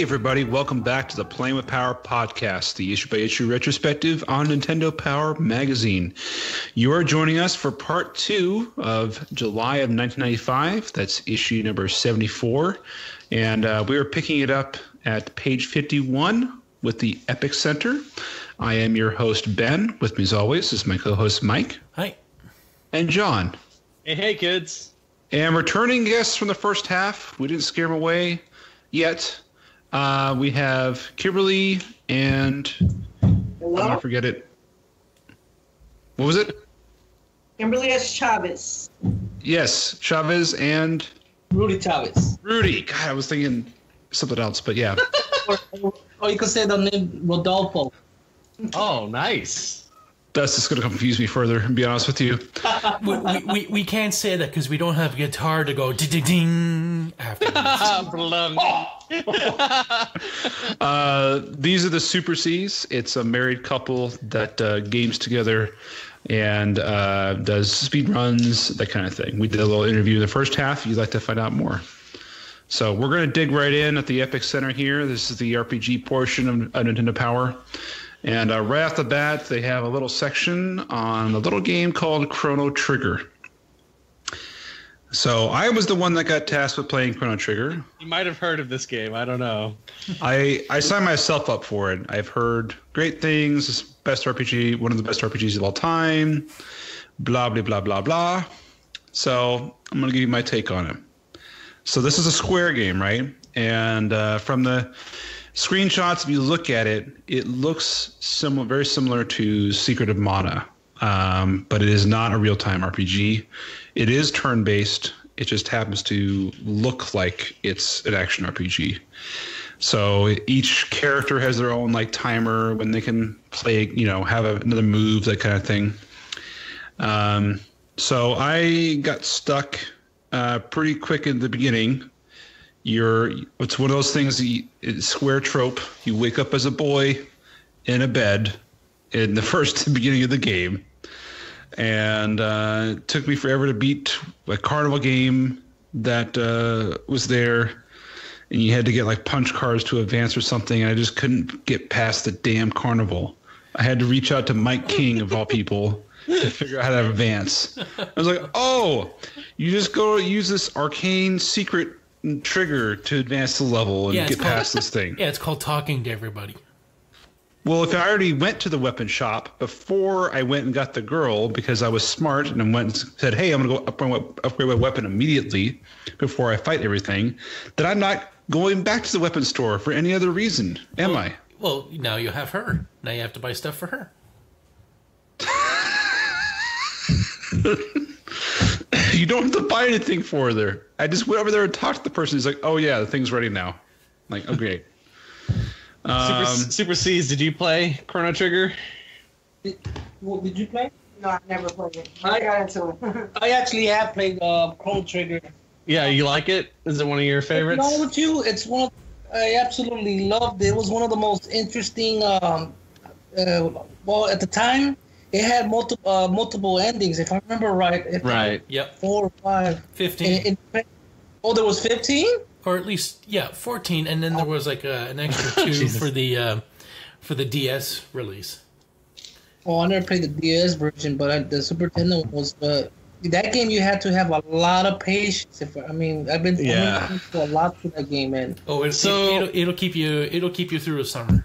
Hey, everybody, welcome back to the Playing with Power podcast, the issue by issue retrospective on Nintendo Power Magazine. You are joining us for part two of July of 1995. That's issue number 74. And uh, we are picking it up at page 51 with the Epic Center. I am your host, Ben. With me, as always, is my co host, Mike. Hi. And John. Hey, hey, kids. And returning guests from the first half. We didn't scare them away yet. Uh, we have Kimberly and Hello? I'm gonna forget it. What was it? Kimberly S. Chavez. Yes, Chavez and Rudy Chavez. Rudy. God, I was thinking something else, but yeah. or, or you could say the name Rodolfo. Oh, nice. That's just going to confuse me further, and be honest with you. we, we, we, we can't say that because we don't have a guitar to go ding ding ding afterwards. Uh, these are the Super C's. It's a married couple that uh, games together and uh, does speed runs, that kind of thing. We did a little interview in the first half. If you'd like to find out more. So we're going to dig right in at the Epic Center here. This is the RPG portion of, of Nintendo Power. And uh, right off the bat, they have a little section on a little game called Chrono Trigger. So I was the one that got tasked with playing Chrono Trigger. You might have heard of this game. I don't know. I I signed myself up for it. I've heard great things. It's best RPG, one of the best RPGs of all time. Blah blah blah blah blah. So I'm gonna give you my take on it. So this is a Square game, right? And uh, from the screenshots, if you look at it, it looks similar, very similar to Secret of Mana, um, but it is not a real-time RPG. It is turn-based. It just happens to look like it's an action RPG. So each character has their own like timer when they can play, you know, have a, another move, that kind of thing. Um, so I got stuck uh, pretty quick in the beginning you're it's one of those things you, square trope. You wake up as a boy in a bed in the first beginning of the game. And uh, it took me forever to beat a carnival game that uh, was there. And you had to get like punch cards to advance or something. And i just couldn't get past the damn carnival. I had to reach out to mike king of all people to figure out how to advance. I was like oh you just go use this arcane secret trigger to advance the level and Yeah, get called- past this thing. Yeah, it's called talking to everybody. Well, if I already went to the weapon shop before I went and got the girl because I was smart and I went and said, "Hey, I'm going to go up my, upgrade my weapon immediately before I fight everything," then I'm not going back to the weapon store for any other reason, am I? Well, now you have her. Now you have to buy stuff for her. You don't have to buy anything for her. I just went over there and talked to the person. He's like, "Oh yeah, the thing's ready now." I'm like, okay. Super, Um, Super C's, did you play Chrono Trigger? What, did you play? No, I never played it. I got into it. I actually have played uh, Chrono Trigger. Yeah, you like it? Is it one of your favorites? No, with you, it's one. Of, I absolutely loved it. It was one of the most interesting. Um, uh, well, at the time, it had multiple uh, multiple endings. If I remember right, it had Right. Yep, four or five. 15. It- it- oh, there was fifteen. or at least, yeah, 14. And then there was like a, an extra two for the uh, for the DS release. Oh, I never played the DS version, but I, the Super Nintendo was. Uh, that game you had to have a lot of patience. If I mean, I've been Yeah. I've been a lot to that game, and Oh, it, So- it, will it'll keep you it'll keep you through a summer.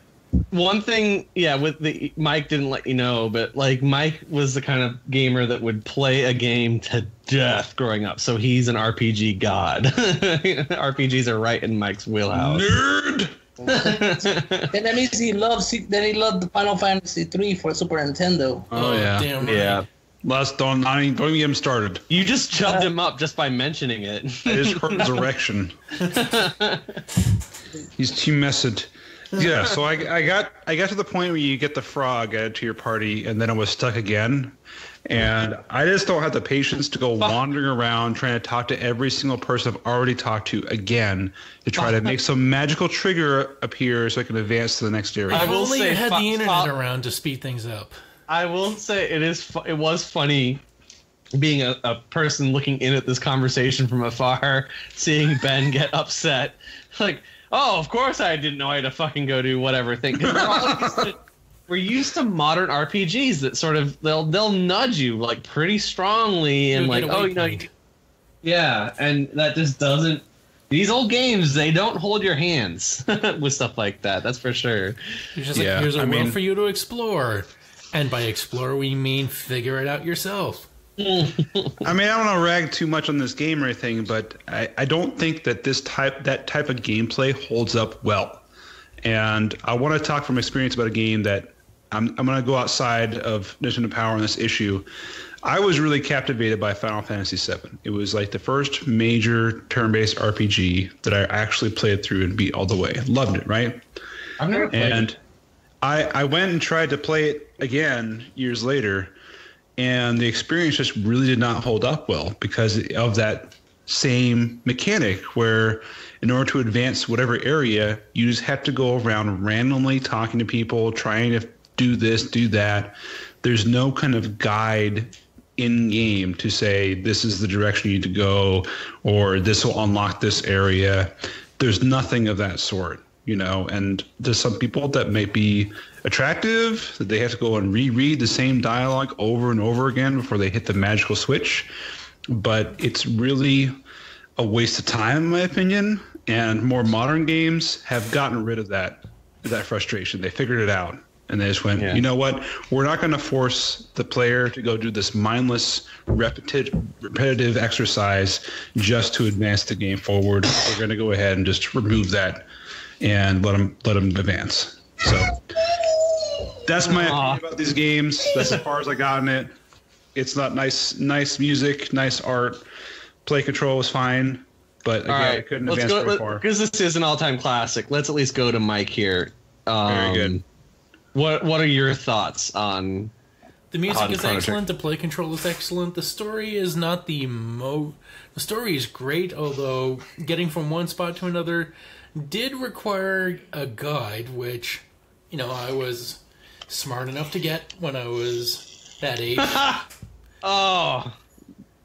One thing, yeah, with the Mike didn't let you know, but like Mike was the kind of gamer that would play a game to death growing up. So he's an RPG god. RPGs are right in Mike's wheelhouse. nerd. then that means he loves. Then he loved the Final Fantasy three for Super Nintendo. Oh, yeah. Oh, damn right. Yeah. Let's don't even, don't even get him started. You just chubbed him up just by mentioning it. It is resurrection. He's too messed. Yeah, so I, I got I got to the point where you get the frog added to your party, and then I was stuck again. And I just don't have the patience to go wandering around trying to talk to every single person I've already talked to again to try to make some magical trigger appear so I can advance to the next area. I will only say you had fo- the internet fo- around to speed things up. I will say it is. Fu- it was funny being a, a person looking in at this conversation from afar, seeing Ben get upset. Like Oh, of course I didn't know I had to fucking go do whatever thing. 'Cause We're, all used to, we're used to modern RPGs that sort of they'll they'll nudge you like pretty strongly and You'll like oh you know waypoint. yeah, and that just doesn't. These old games they don't hold your hands with stuff like that. That's for sure. It's just Yeah, like here's a I world mean- for you to explore, and by explore we mean figure it out yourself. I mean, I don't want to rag too much on this game or anything, but I, I don't think that this type that type of gameplay holds up well. And I want to talk from experience about a game that I'm I'm going to go outside of Nintendo Power on this issue. I was really captivated by Final Fantasy VII. It was like the first major turn-based RPG that I actually played through and beat all the way. Loved it, right? I've never played. and I I went and tried to play it again years later, and the experience just really did not hold up well because of that same mechanic where in order to advance whatever area you just have to go around randomly talking to people trying to do this do that. There's no kind of guide in game to say this is the direction you need to go or this will unlock this area. There's nothing of that sort you know and there's some people that may be attractive that they have to go and reread the same dialogue over and over again before they hit the magical switch. But it's really a waste of time in my opinion. And more modern games have gotten rid of that that frustration. They figured it out. And they just went Yeah. you know what? We're not going to force the player to go do this mindless repetitive repetitive exercise just to advance the game forward. We're going to go ahead and just remove that and let them let them advance so that's my Aw. opinion about these games that's as far as i got in it it's not nice nice music nice art play control was fine but again All i couldn't let's advance go very far because this is an all-time classic. Let's at least go to Mike here. Um, Very good. What What are your thoughts on? The music On is Chrono excellent. The play control is excellent. The story is not the mo. The story is great, although getting from one spot to another did require a guide, which you know I was smart enough to get when I was that age. Oh,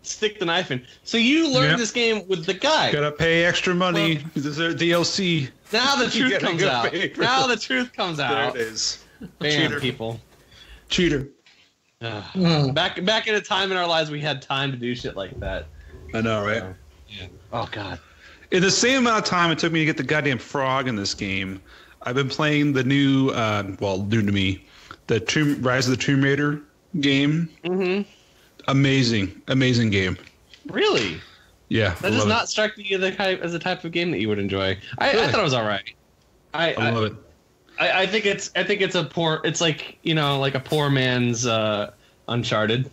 stick the knife in. So you learned Yep. this game with the guy. gotta pay extra money this is dlc Now the truth comes out. Now the truth comes out. there it is Bam, Cheater. people. cheater Ugh. Mm. Back back in a time in our lives, we had time to do shit like that. i know right Yeah. Oh God. In the same amount of time it took me to get the goddamn frog in this game, I've been playing the new, uh, well, new to me, the Tomb, Rise of the Tomb Raider game. Mm-hmm. Amazing, amazing game. Really? Yeah, That I does love not strike me as the type as the type of game that you would enjoy. I, I thought it was all right. I, it. I I, love it. I, I think it's I think it's a poor. It's like you know like a poor man's uh, Uncharted.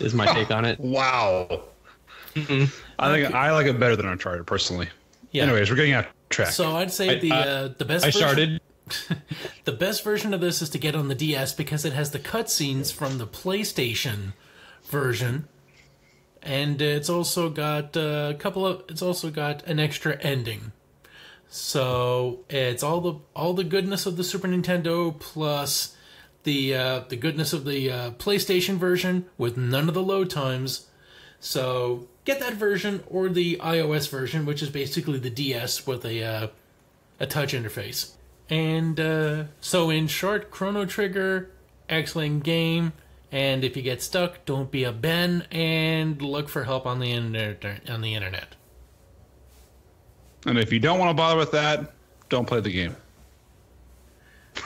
Is my take on it. Wow. Mhm. I think I like it better than Uncharted personally. Yeah. Anyways, we're getting off track. So I'd say I- the I- uh, the best I version- started. the best version of this is to get on the DS because it has the cutscenes from the PlayStation version, and it's also got uh, a couple of. It's also got an extra ending. So it's all the all the goodness of the Super Nintendo plus the uh, the goodness of the uh, PlayStation version with none of the load times. So get that version or the iOS version, which is basically the DS with a uh, a touch interface. And uh, so, in short, Chrono Trigger, excellent game. And if you get stuck, don't be a Ben and look for help on the internet. On the internet. and if you don't want to bother with that, don't play the game.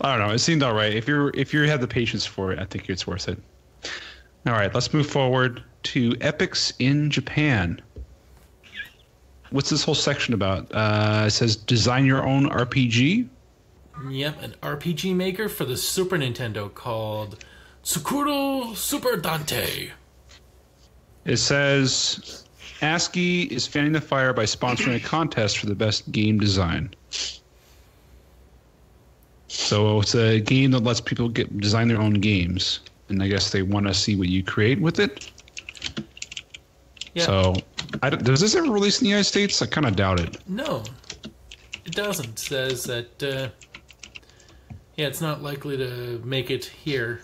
I don't know. It seemed all right. If you're if you have the patience for it, I think it's worth it. All right, let's move forward to epics in Japan. What's this whole section about? Uh, it says design your own RPG. Yep, an RPG maker for the Super Nintendo called Tsukuru Super Dante. It says ASCII is fanning the fire by sponsoring a contest for the best game design. So it's a game that lets people get design their own games, and I guess they want to see what you create with it. Yeah. So, I does this ever release in the United States? I kind of doubt it. No, it doesn't. It says that, uh, yeah, it's not likely to make it here.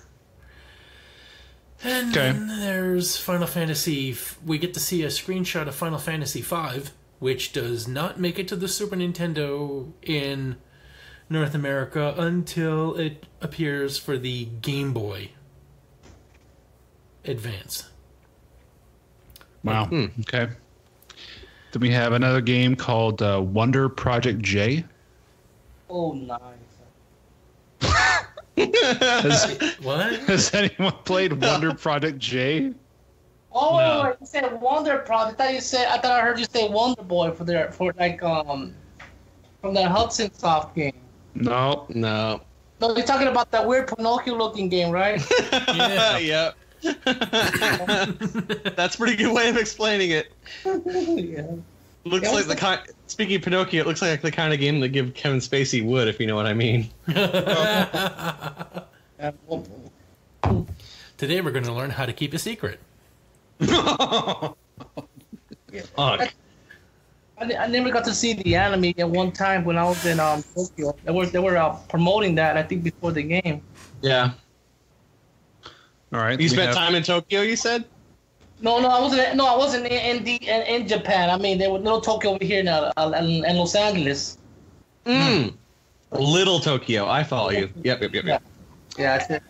And Okay. then there's Final Fantasy. We get to see a screenshot of Final Fantasy V, which does not make it to the Super Nintendo in North America until it appears for the Game Boy Advance. Wow. Okay. Then we have another game called uh, Wonder Project J. Oh, nice. Has, What? has anyone played Wonder Project J? Oh, No. you said Wonder Project. I thought you said. I thought I heard you say Wonder Boy for their for like um from that Hudson Soft game. No. No. No, you're talking about that weird Pinocchio looking game, right? Yeah. yep. That's a pretty good way of explaining it. yeah. Looks Yeah, like the the- kind. Speaking of Pinocchio, it looks like the kind of game that give Kevin Spacey would, if you know what I mean. Today we're going to learn how to keep a secret. Ugh. I, I never got to see the anime at one time when I was in um Tokyo. They were they were uh, promoting that I think before the game. Yeah. All right. You spent have- time in Tokyo, you said? No, no, I wasn't. No, I wasn't in in, the, in, in Japan. I mean, there was little Tokyo over here now, uh, in, in Los Angeles. Mm. Little Tokyo. I follow you. Yep, yep, yep, yep. Yeah, it's a-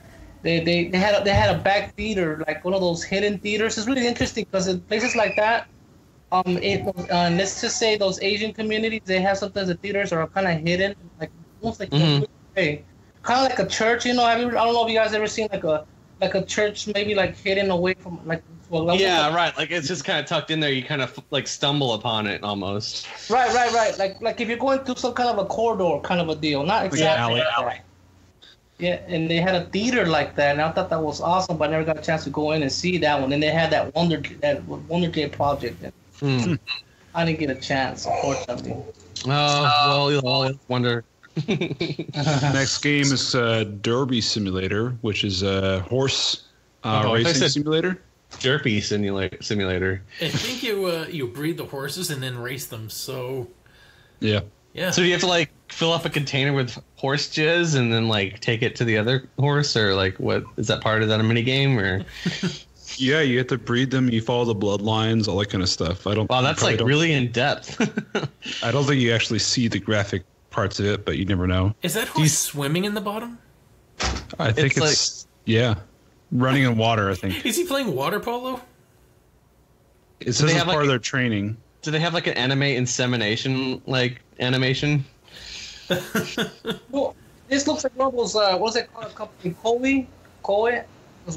they, they they had a, they had a back theater like one of those hidden theaters. It's really interesting because in places like that, um, it, uh, let's just say those Asian communities, they have sometimes the theaters are kind of hidden, like almost like Mhm. kind of like a church. You know, have you, I don't know if you guys ever seen like a like a church maybe like hidden away from like well, like- Yeah, right. Like it's just kind of tucked in there. You kind of like stumble upon it almost. Right, right, right. Like like if you're going through some kind of a corridor kind of a deal. Not exactly. alley. like that. Yeah, and they had a theater like that, and I thought that was awesome, but I never got a chance to go in and see that one. And they had that Wonder that Wonder J project, and Hmm. I didn't get a chance, unfortunately. Oh well, you'll always wonder. Next game is uh, Derby Simulator, which is a horse uh, Oh, I racing simulator. Derpy simulator. Simulator. I think you uh, you breed the horses and then race them. So Yeah. yeah, So do you have to like fill up a container with horse jizz and then like take it to the other horse, or like what is that part of that a mini game or? Yeah, you have to breed them. You follow the bloodlines, all that kind of stuff. I don't. Wow, that's like don't- really in depth. I don't think you actually see the graphic parts of it, but you never know. is that horse swimming in the bottom? I think It's it's, yeah, running in water. I think Is he playing water polo? it says they it's part like- of their training. do they have like an anime insemination like animation? Well, this looks like one of those. Uh, what's it called? Company Koi, Koi.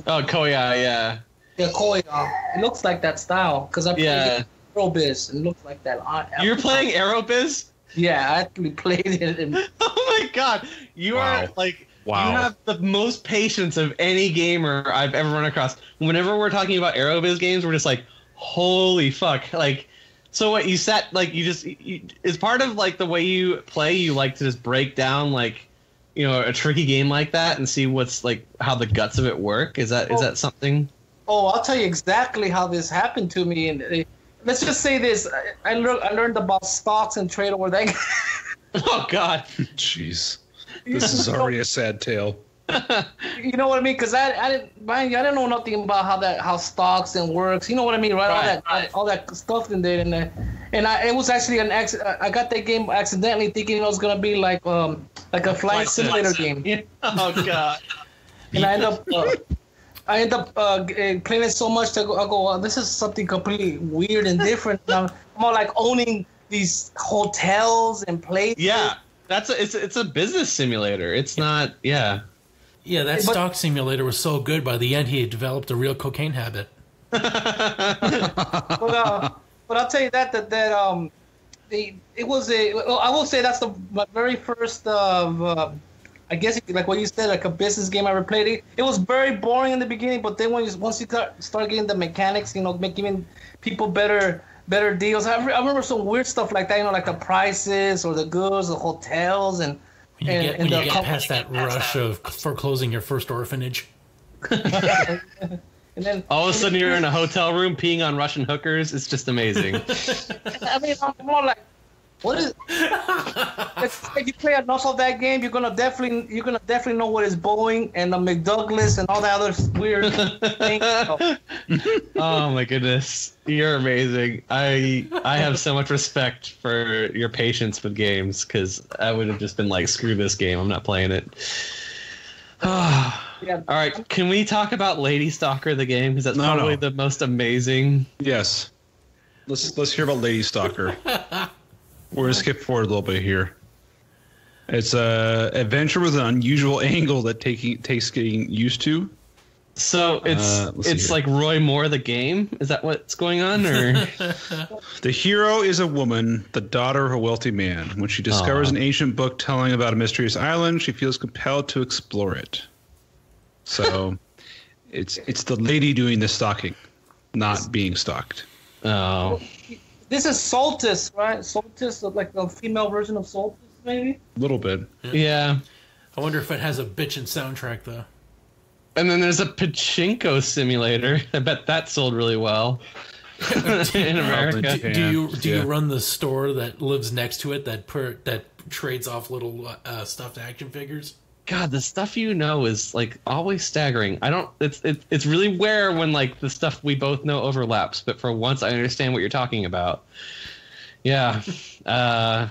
Oh, Koya, yeah, Yeah, Koi. Uh, it looks like that style because I played yeah. Aerobiz. And it looks like that. I, You're playing Aerobiz? Yeah, I actually played it. And, Oh my god, you are like Wow. you have the most patience of any gamer I've ever run across. Whenever we're talking about Aerobiz games, we're just like, holy fuck! Like, so what you sat like you just you, is part of like the way you play. You like to just break down like you know a tricky game like that and see what's like how the guts of it work. Is that is Oh. that something? Oh, I'll tell you exactly how this happened to me. And let's just say this: I, I, learned, I learned about stocks and trade over that. Oh god. Jeez, this is already a sad tale. you know what I mean? Because I, I didn't, mind you, I didn't know nothing about how that how stocks and works. You know what I mean, right? all Right, that right. all that stuff in there, and uh, and I it was actually an accident. I got that game accidentally thinking it was gonna be like um like a flight Flight simulator sim. game, Oh god. and I end up. Uh, I end up uh, g- playing it so much to go, I go, well, this is something completely weird and different. Now I'm all like owning these hotels and places. Yeah, that's a, it's it's a business simulator. It's not. Yeah. Yeah, that But- stock simulator was so good. By the end, he had developed a real cocaine habit. but, uh, but I'll tell you that that that um, the it was a. Well, I will say that's the my very first. Uh, uh, I guess like what you said, like a business game I ever played. It, it was very boring in the beginning, but then when you once you got, start getting the mechanics, you know, making people better better deals. I, re- I remember some weird stuff like that, you know, like the prices or the goods, the hotels, and When you And- get, and when you get past that rush of foreclosing your first orphanage. and then All of a sudden, you're in a hotel room peeing on Russian hookers. It's just amazing. I mean, I'm more like What is? if, if you play enough of that game, you're gonna definitely you're gonna definitely know what is Boeing and the McDouglas and all that other weird things. Oh my goodness, you're amazing. I I have so much respect for your patience with games because I would have just been like, screw this game, I'm not playing it. All yeah, right, can we talk about Lady Stalker the game? Because that's No, probably no. the most amazing. Yes. Let's let's hear about Lady Stalker. We're gonna skip forward a little bit here. It's a adventure with an unusual angle that taking takes getting used to. So it's Uh, it's like Roy Moore the game. Is that what's going on? Or The hero is a woman, the daughter of a wealthy man. When she discovers Aw. an ancient book telling about a mysterious island, she feels compelled to explore it. So, it's it's the lady doing the stalking, not being stalked. oh, this is Saltus, right? Saltus, like the female version of Saltus, maybe. A little bit. yeah. I wonder if it has a bitchin' soundtrack though. And then there's a pachinko simulator. I bet that sold really well in America. Probably. do you do yeah. you run the store that lives next to it that per, that trades off little uh, stuffed action figures? God, the stuff you know is like always staggering. I don't. It's it's it's really rare when like the stuff we both know overlaps. But for once, I understand what you're talking about. Yeah, uh,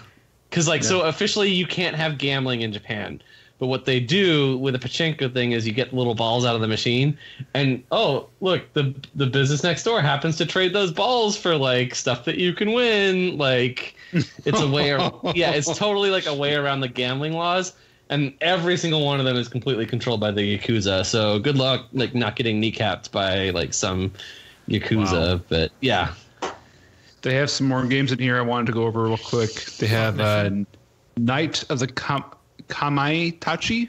because like so officially you can't have gambling in Japan. But what they do with a pachinko thing is you get little balls out of the machine, and oh look, the the business next door happens to trade those balls for like stuff that you can win. Like it's a way, ar- yeah, it's totally like a way around the gambling laws and every single one of them is completely controlled by the yakuza. So good luck, like not getting kneecapped by like some yakuza. Wow. But yeah, They have some more games in here I wanted to go over real quick. They have uh, Night of the Kam- Kamaitachi,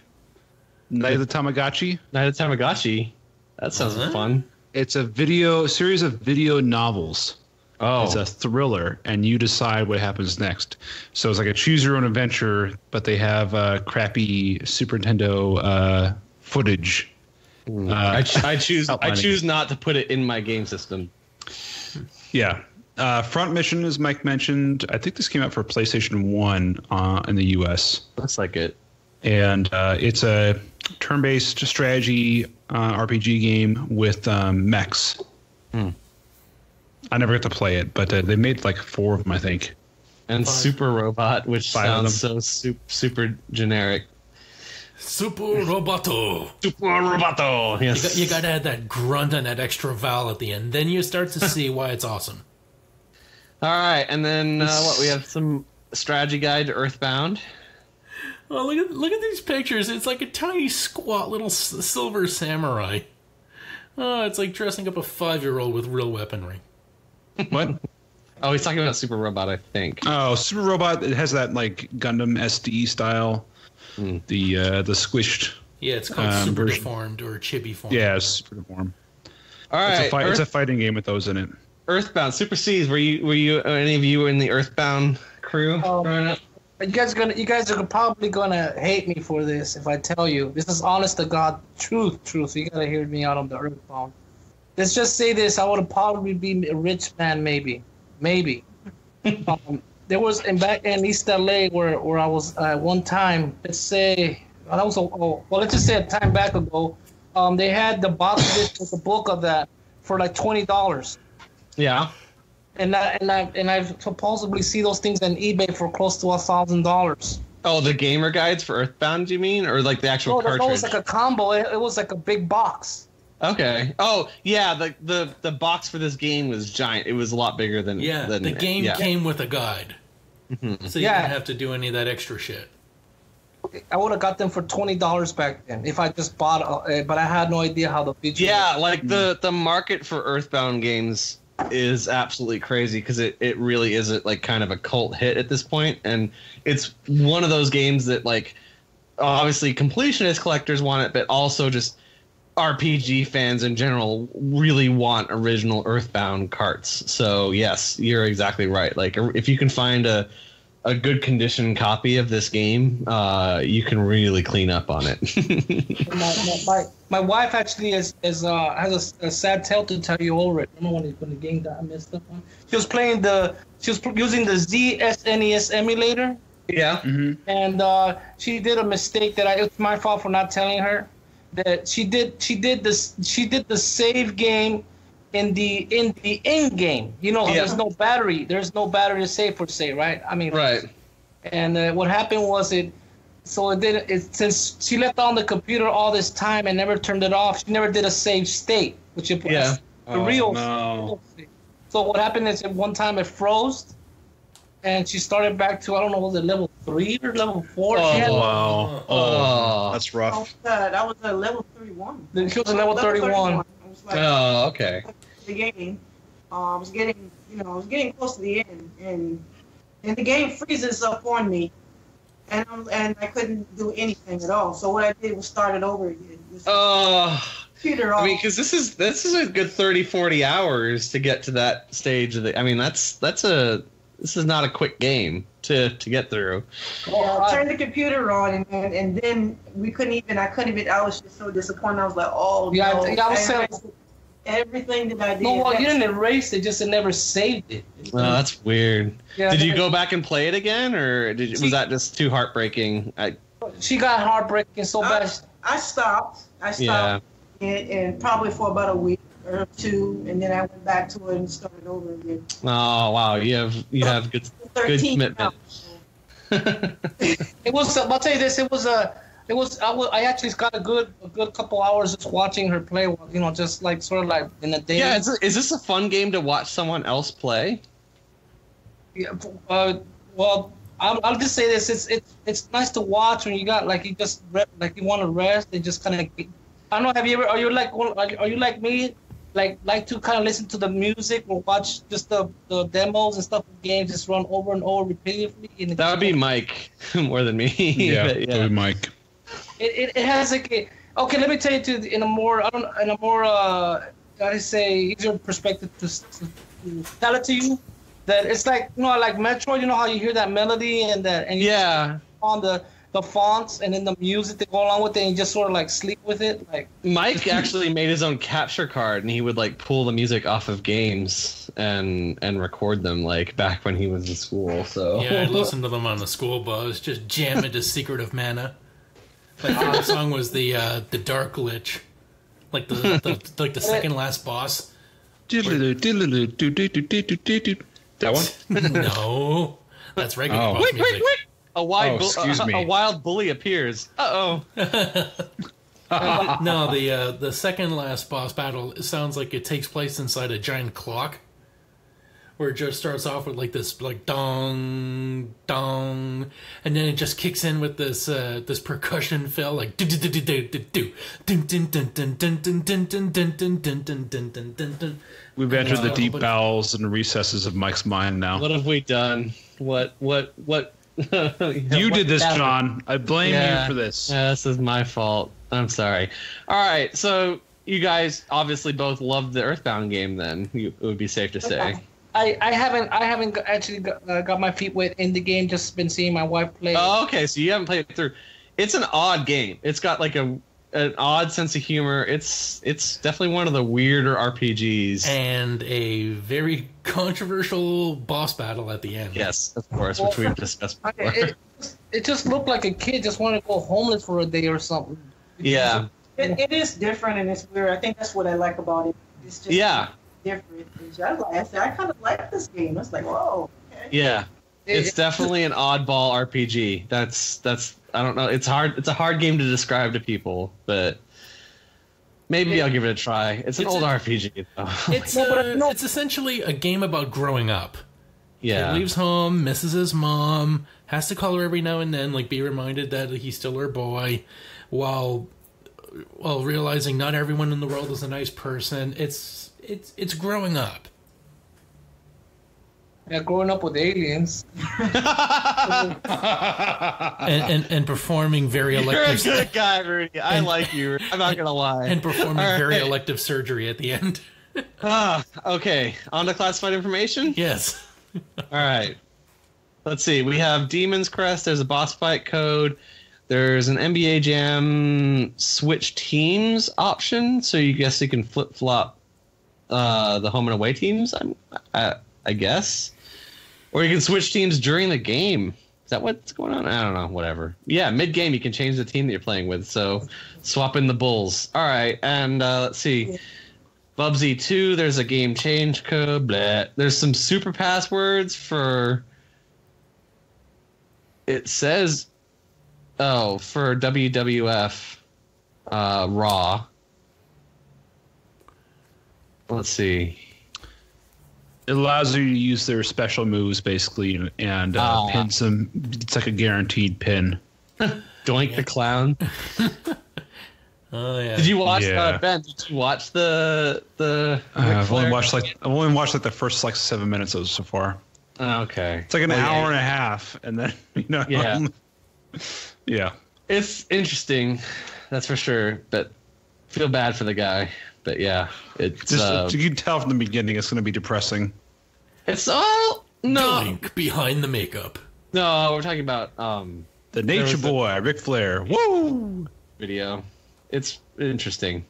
Night of the Tamagotchi. Night of the Tamagotchi. That sounds Uh-huh. fun. It's a video a series of video novels. Oh, It's a thriller, and you decide what happens next. So it's like a choose your own adventure, but they have uh, crappy Super Nintendo uh, footage. Uh, I, ch- I choose I choose not to put it in my game system. Yeah. Uh, Front Mission, as Mike mentioned, I think this came out for PlayStation 1 uh, in the US. Looks like it. And uh, it's a turn based strategy uh, RPG game with um, mechs. Hmm. I never got to play it, but uh, they made like four of them, I think. And Five. Super Robot, which Five sounds so super, super generic. Super Roboto. Super Roboto. You Yes. got, you got to add that grunt and that extra vowel at the end. Then you start to see why it's awesome. All right, and then uh, what? We have some strategy guide to Earthbound. Oh, look at look at these pictures. It's like a tiny, squat little s- silver samurai. Oh, it's like dressing up a five-year-old with real weaponry. What? Oh, he's talking about Super Robot, I think. oh, Super Robot, it has that like Gundam SD style. Hmm. The uh, the squished. Yeah, it's called Um, super version. deformed or chibi formed. Yeah, it's super deformed. All It's, a fight, Earth- it's a fighting game with those in it. Earthbound, Super C's. Were you were you any of you in the Earthbound crew Um, growing up? You guys are gonna, you guys are probably gonna hate me for this if I tell you. This is honest to God, truth, truth. You gotta hear me out on the earthbound. Let's just say this: I would probably be a rich man, maybe, maybe. um, there was in back in East LA where where I was uh, one time. Let's say oh, that was a, oh, well, let's just say a time back ago. Um, they had the box edition with the book of that for like twenty dollars. Yeah. And I, and I and I've supposedly see those things on eBay for close to a thousand dollars. Oh, the gamer guides for Earthbound, you mean, or like the actual No, cartridge? was like a combo. It, it was like a big box. Okay. Oh, yeah. The, the the box for this game was giant. It was a lot bigger than Yeah, Than, the game yeah. came with a guide, mm-hmm. so you Yeah. didn't have to do any of that extra shit. I would have got them for twenty dollars back then if I just bought. Uh, eh, but I had no idea how the feature. Yeah, like the mm. the market for Earthbound games is absolutely crazy because it, it really is a, like kind of a cult hit at this point and it's one of those games that like obviously completionist collectors want it but also just RPG fans in general really want original Earthbound carts. So yes, you're exactly right. Like if you can find a a good condition copy of this game, uh, you can really clean up on it. my, my, my, my wife actually is, is uh, has a, a sad tale to tell you over it. Remember when, it, when the game got messed up? On? She was playing the she was using the ZSNES emulator, yeah. hmm and uh, she did a mistake that I it's my fault for not telling her that she did she did this she did the save game in the in the in game. You know, Yeah. there's no battery. There's no battery to save per se, right? I mean, Right. and uh, what happened was it so it did it since she left on the computer all this time and never turned it off she never did a save state which is Yeah. the real no. so what happened is at one time it froze and she started back to i don't know was it level three or level four she, had, Oh, wow. Oh. That's Oh, rough. uh, that was a level 31. Then she was at level 31 It was like Oh, okay. the game. Uh, I was getting, you know, I was getting close to the end, and and the game freezes up on me, and I'm, and I couldn't do anything at all. So what I did was start it over again. Just Oh, computer I mean, because this is this is a good 30, 40 hours to get to that stage of the. I mean, that's that's a this is not a quick game to to get through. Yeah, I turned the computer on, and, and and then we couldn't even. I couldn't even. I was just so disappointed. I was like, oh Yeah, no! I- yeah, I was saying- everything that I did. no well you didn't erase it just it never saved it Oh, that's weird. yeah, Did you go back and play it again, or did, was that just too heartbreaking? I, she got heartbreaking so I, bad I stopped. I stopped. yeah. and, and probably for about a week or two, and then I went back to it and started over again. Oh wow, you have you have good. 13 commitment. It was. I'll tell you this. It was a. It was. I, was, I actually got a good, a good couple hours just watching her play. You know, just like sort of like in a day. Yeah, is, is this a fun game to watch someone else play? Yeah, uh, well, I'll, I'll just say this: it's it's it's nice to watch when you got like you just re- like you want to rest and just kind of. I don't know. Have you ever? Are you like are you, are you like me? Like like to kind of listen to the music or watch just the, the demos and stuff of games just run over and over repeatedly. And That would be Mike more than me. Yeah, But, that be Mike. it, it, it has like a, okay let me tell you to in a more i don't in a more uh gotta say easier perspective to, to, to tell it to you that it's like you know like metro you know how you hear that melody and that and you yeah. on the the fonts and then the music that go along with it and just sort of like sleep with it like Mike actually made his own capture card, and he would like pull the music off of games and and record them like back when he was in school. So Yeah, I listened to them on the school bus, just jamming to Secret of Mana. My favorite song was the uh, the Dark Lich, like the, the like the second last boss. That one? No, that's regular Oh. boss wait, music. wait, wait! A wild, oh, bu- a, a, wild bully appears. Uh oh. no, the uh, the second last boss battle sounds like it takes place inside a giant clock, where it just starts off with like this like dong dong, and then it just kicks in with this uh, this percussion fill like do do do do do do do. We've entered the deep bowels and recesses of Mike's mind now. What have we done? What what what you did this, John. I blame Yeah. you for this. Yeah, this is my fault. I'm sorry. All right, so you guys obviously both loved the Earthbound game. Then you, it would be safe to say. I, I haven't I haven't actually got, uh, got my feet wet in the game. Just been seeing my wife play. Oh, okay. So you haven't played it through. It's an odd game. It's got like a an odd sense of humor. It's it's definitely one of the weirder RPGs. and a very controversial boss battle at the end. yes, of course, which we've discussed before. it, it just looked like a kid just wanted to go homeless for a day or something. yeah, It, it is different and it's weird. I think that's what I like about it. It's just yeah, different. I, like, I, kind of like this game. It's like, whoa. Okay. yeah. It's definitely an oddball RPG. That's that's I don't know. It's hard. It's a hard game to describe to people, but maybe I'll give it a try. It's an It's old a- RPG though. It's No, but uh, no- it's essentially a game about growing up. yeah. He leaves home, misses his mom, has to call her every now and then, like be reminded that he's still her boy, while while realizing not everyone in the world is a nice person. It's it's it's growing up. Yeah, growing up with aliens. And, and, and performing very elective. You're a elective good guy, Rudy. I And- like you. I'm not gonna lie. and performing All very elective surgery at the end. Ah, okay. On to classified information. yes. All right. let's see. We have Demon's Crest. There's a boss fight code. There's an NBA Jam switch teams option, so you guess you can flip flop uh, the home and away teams. I'm, I, I guess, or you can switch teams during the game. Is that what's going on? I don't know. Whatever. Yeah, mid game you can change the team that you're playing with. So swap in the Bulls. All right, and uh, let's see. Bubsy 2, there's a game change code. Blah. There's some super passwords for. It says. Oh, for WWF uh, Raw. Let's see. It allows you to use their special moves basically and uh, Ah. pin some. It's like a guaranteed pin. Doink the Clown. Oh yeah. Did you watch Yeah. uh, Ben? Did you watch the the? Uh, I've only watched like I've only watched like the first like seven minutes of it so far. Okay, It's like an Well, yeah, hour and a half, and then you know. Yeah. yeah. It's interesting, that's for sure. But feel bad for the guy. But yeah, it's Just uh, you can tell from the beginning it's going to be depressing. It's all no Doink behind the makeup. no. We're talking about um The Nature was a- Boy, Ric Flair. Woo! video. It's interesting.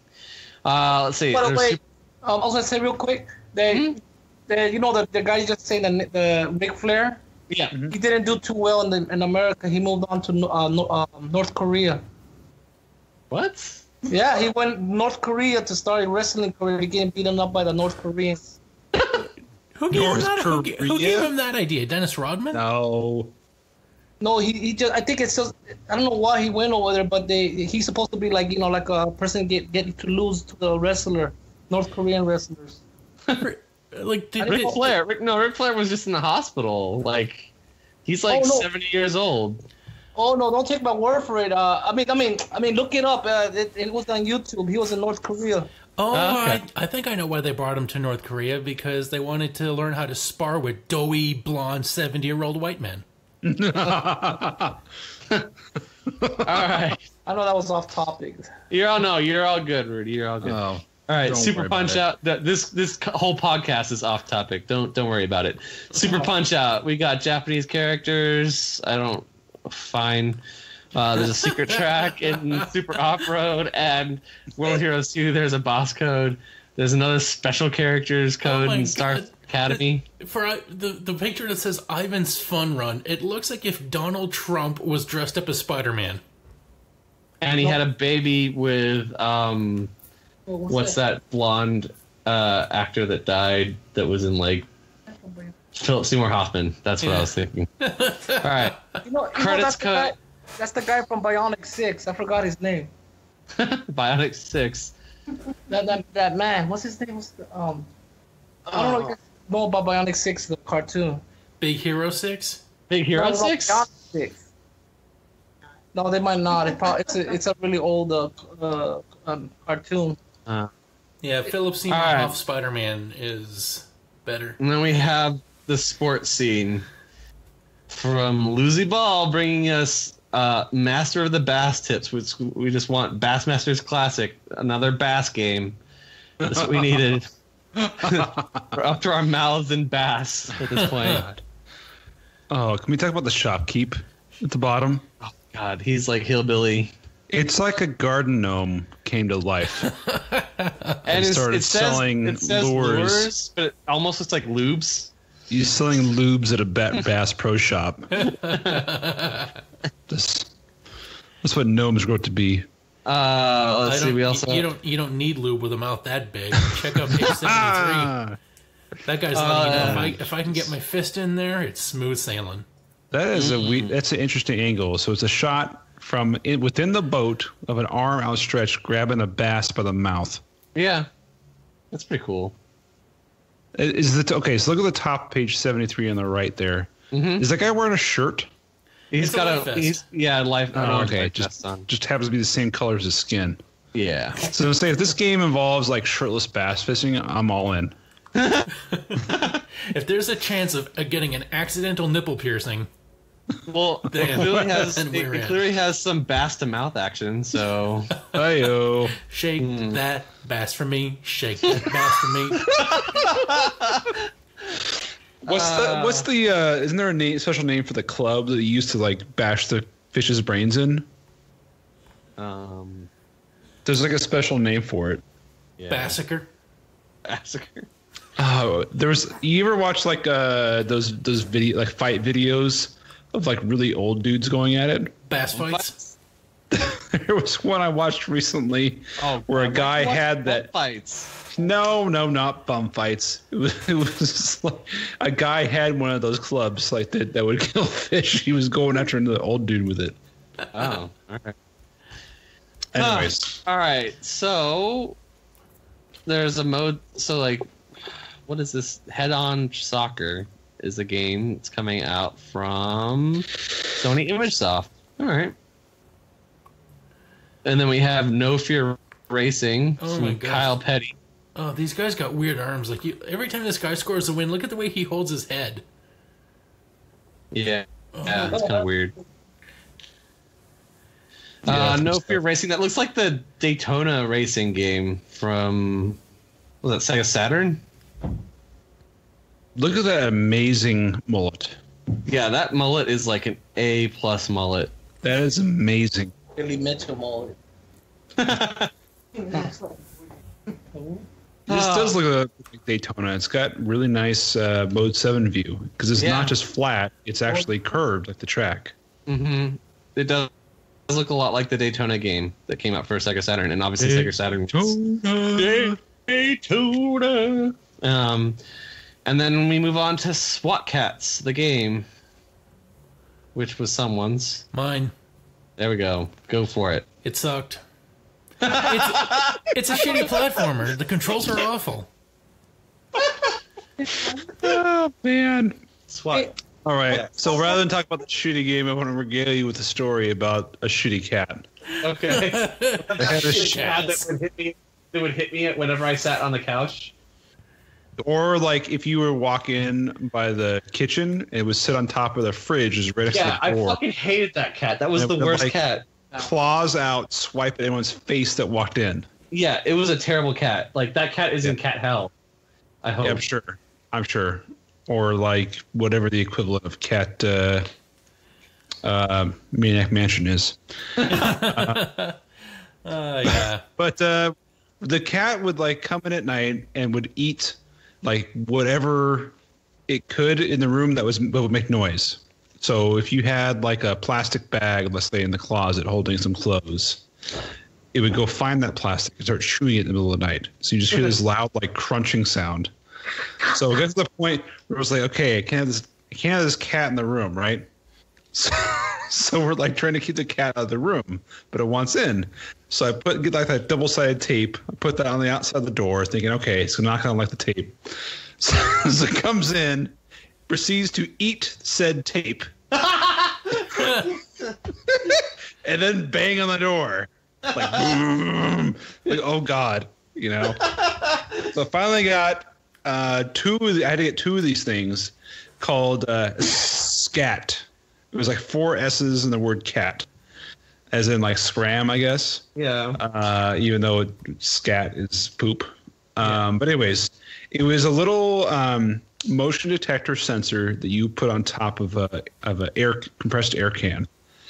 Uh, let's see. By the way, super- um, I was gonna say real quick, they, Mhm. the, you know, the, the guy just saying the the Ric Flair, yeah, he didn't do too well in the, in America. He moved on to uh, no, um, North Korea. what? Yeah, he went North Korea to start a wrestling career, getting beaten up by the North Koreans. Who gave, him North that, who, ga- who gave him that idea? Dennis Rodman? No. No, he, he just I think it's just I don't know why he went over there, but they he's supposed to be like you know like a person get get to lose to the wrestler, North Korean wrestlers. Like, did, Ric did- Flair. Ric, no, Ric Flair was just in the hospital. Like, he's like Oh, no. seventy years old. Oh no! Don't take my word for it. Uh, I mean, I mean, I mean, look it up. Uh, it, it was on YouTube. He was in North Korea. Oh, Oh, okay. I, I think I know why they brought him to North Korea because they wanted to learn how to spar with doughy, blonde, 70 year old white men. All right, I know that was off topic. you're all no, you're all good, Rudy. You're all good. Oh. all right, Super Punch. Out. th- This this whole podcast is off topic. Don't don't worry about it. Super oh. Punch Out. We got Japanese characters. I don't fine. Uh, there's a secret track in Super Off Road and World Heroes 2. There's a boss code. There's another special characters code my in Star God. Academy. For uh, the, the picture that says Ivan's Fun Run, it looks like if Donald Trump was dressed up as Spider Man. And he had a baby with um, what's that blonde uh, actor that died that was in like Philip Seymour Hoffman. That's what I was thinking. All right, You know, you know, Credits that's cut. Guy. That's the guy from Bionic Six. I forgot his name. Bionic Six. That that, that man. What's his name? What's the, um, I don't know. if you know about Bionic Six, the cartoon. Big Hero 6? Big Hero No, no, Six. Bionic Six. No, they might not. It probably, it's a it's a really old uh, uh, um, cartoon. Uh, Yeah, Philip Seymour All right. Hoff Spider Man is better. and then we have the sports scene from Lucy Ball bringing us uh, Master of the Bass tips, which we just want Bassmasters Classic, another bass game. That's what we needed. We're up to our mouths in bass at this point. Oh, can we talk about the shopkeep at the bottom? Oh God, he's like hillbilly. It's like a garden gnome came to life. And it's, started it says, selling it says lures. lures. but it almost looks like lubes. He's selling lubes at a ba- Bass Pro Shop. this, that's what gnomes grow up to be. Uh, let's see. don't, We you- also you, don't you don't need lube with a mouth that big. Check out page seventy three. That guy's letting you know if I, Uh, if I can get my fist in there, it's smooth sailing. that is a we, that's an interesting angle. So it's a shot from in, within the boat of an arm outstretched, grabbing a bass by the mouth. yeah, that's pretty cool. Is the okay? So look at the top page seventy three on the right there. Is Mhm. that guy wearing a shirt? He's It's a got life a he's yeah life. Oh, okay, life just just happens to be the same color as his skin. yeah. So I'm saying if this game involves like shirtless bass fishing, I'm all in. If there's a chance of uh, getting an accidental nipple piercing, Well, it Then- clearly has then it, it clearly has some bass to mouth action. So Ayo. shake Hmm. that bass for me, shake that bass for me. What's the what's the uh isn't there a name, special name for the club that you used to like bash the fish's brains in? Um, There's like a special name for it. yeah. Massacre. Massacre. Oh, there's you ever watch like uh those those video like fight videos of like really old dudes going at it? Bass fights. there was one I watched recently Oh, where a guy had that fights. No, no, not bum fights. It was, it was just like a guy had one of those clubs like that that would kill fish. He was going after the old dude with it. Oh, all right. Anyways, All right. So there's a mode. So like, what is this? Head-on soccer is a game. It's coming out from Sony ImageSoft. All right. And then we have No Fear Racing Oh from. Kyle Petty. Oh, these guys got weird arms. Like you, every time this guy scores a win, look at the way he holds his head. Yeah. Oh, Yeah, it's kind of weird. Yeah, uh, no Fear stuff. Racing. That looks like the Daytona racing game from was that Sega Saturn? look at that amazing mullet. Yeah, that mullet is like an A plus mullet. That is amazing. Really Mitchell Mullet. This does look like Daytona. It's got really nice uh, Mode Seven view because it's Yeah. not just flat; it's actually curved like the track. hmm It does does look a lot like the Daytona game that came out for Sega Saturn, and obviously Sega Saturn. Daytona. Daytona. Um, and then we move on to SWAT Cats, the game, which was someone's. Mine. There we go. Go for it. It sucked. it's, it's a shitty platformer. The controls are awful. Oh man! SWAT. All right. So rather than talk about the shitty game, I want to regale you with a story about a shitty cat. Okay. They had a sh- cat that would hit me. That would hit me whenever I sat on the couch. Or like if you were walking by the kitchen, it would sit on top of the fridge, just right next Yeah, to I the door. fucking hated that cat. That was It the would, worst like- cat. Claws out, swipe at anyone's face that walked in. Yeah, it was a terrible cat. Like that cat is in cat hell. I hope. Yeah, I'm sure. I'm sure. Or like whatever the equivalent of cat uh, uh, Maniac Mansion is. Uh, yeah. But uh, the cat would like come in at night and would eat like whatever it could in the room that was that would make noise. So if you had like a plastic bag, let's say in the closet holding some clothes, it would go find that plastic and start chewing it in the middle of the night. So you just hear this loud like crunching sound. So it gets to the point where it was like, okay, I can't have this, I can't have this cat in the room, right? So, so we're like trying to keep the cat out of the room, but it wants in. So I put get like that double sided tape. I put that on the outside of the door, thinking, okay, it's not gonna like the tape. So, so it comes in, proceeds to eat said tape, and then bang on the door, like boom, like oh god, you know. So I finally got uh, two. Of the, I had to get two of these things called uh, scat. It was like four S's in the word cat, as in like scram, I guess Yeah. uh, even though scat is poop. Um, But anyways, it was a little um, motion detector sensor that you put on top of a of a air compressed air can,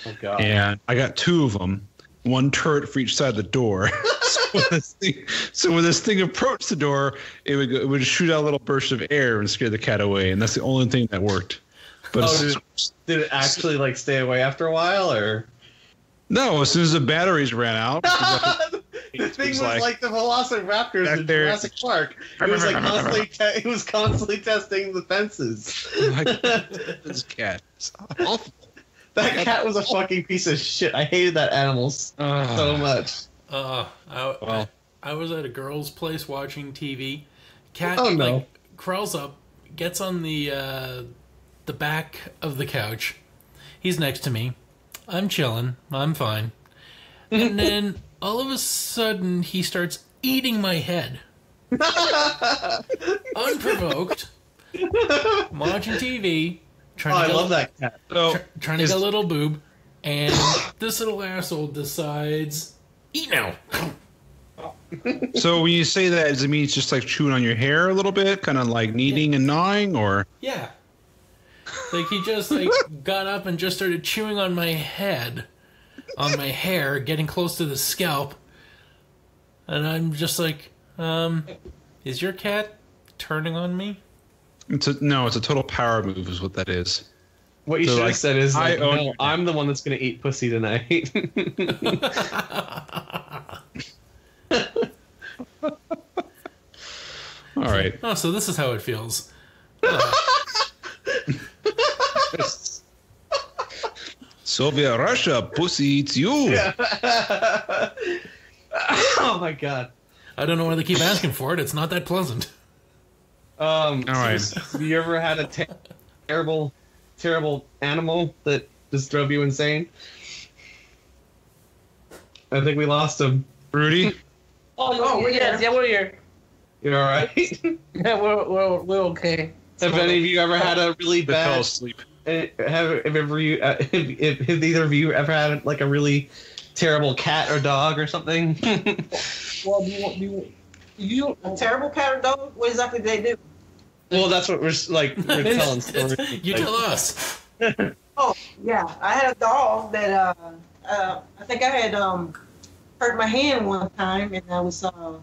Oh god. and I got two of them, one turret for each side of the door. so, when this thing, so when this thing approached the door, it would go, it would shoot out a little burst of air and scare the cat away, and that's the only thing that worked. But Oh, did it, did it actually like stay away after a while, or no, as soon as the batteries ran out, it was like- the thing was was like- like, the Velociraptors in there. Jurassic Park. It was like constantly, te- it was constantly testing the fences. like, this cat. It's awful. that cat was a fucking piece of shit. I hated that animal so much. Uh, I, Well. I was at a girl's place watching TV. Cat Oh, no. like crawls up, gets on the uh, the back of the couch. He's next to me. I'm chilling. I'm fine. And then all of a sudden, he starts eating my head, unprovoked. I'm watching TV, trying Oh, to I get, love that cat. So, tr- trying to get a little boob, and this little asshole decides, eat now. So when you say that, does it mean it's just like chewing on your hair a little bit, kind of like kneading and gnawing, or Yeah. Like he just like got up and just started chewing on my head, on my hair, getting close to the scalp. And I'm just like, um, is your cat turning on me? it's a no? It's a total power move, is what that is. What you So, should like, have said is, I like, own no, you. I'm the one that's gonna eat pussy tonight. All right. Oh, so this is how it feels. Soviet Russia, pussy eats you. oh my god. I don't know why they keep asking for it. It's not that pleasant. Um, All right. Have you ever had a te- terrible, terrible animal that just drove you insane? I think we lost him. Rudy, Oh, Oh, we're yes, here. yeah, we're here. You're all right? Yeah, we're we're, we're okay. have any of you ever had a really they fell bad? asleep. Eh, Have, have ever you? Uh, have, have, have either of you ever had like a really terrible cat or dog or something? Well, do you want do you, you A terrible cat or dog? What exactly do they do? well, that's what we're like. We're telling stories. you Like, tell us. Oh, yeah. I had a dog that uh, uh, I think I had um, hurt my hand one time, and I was uh,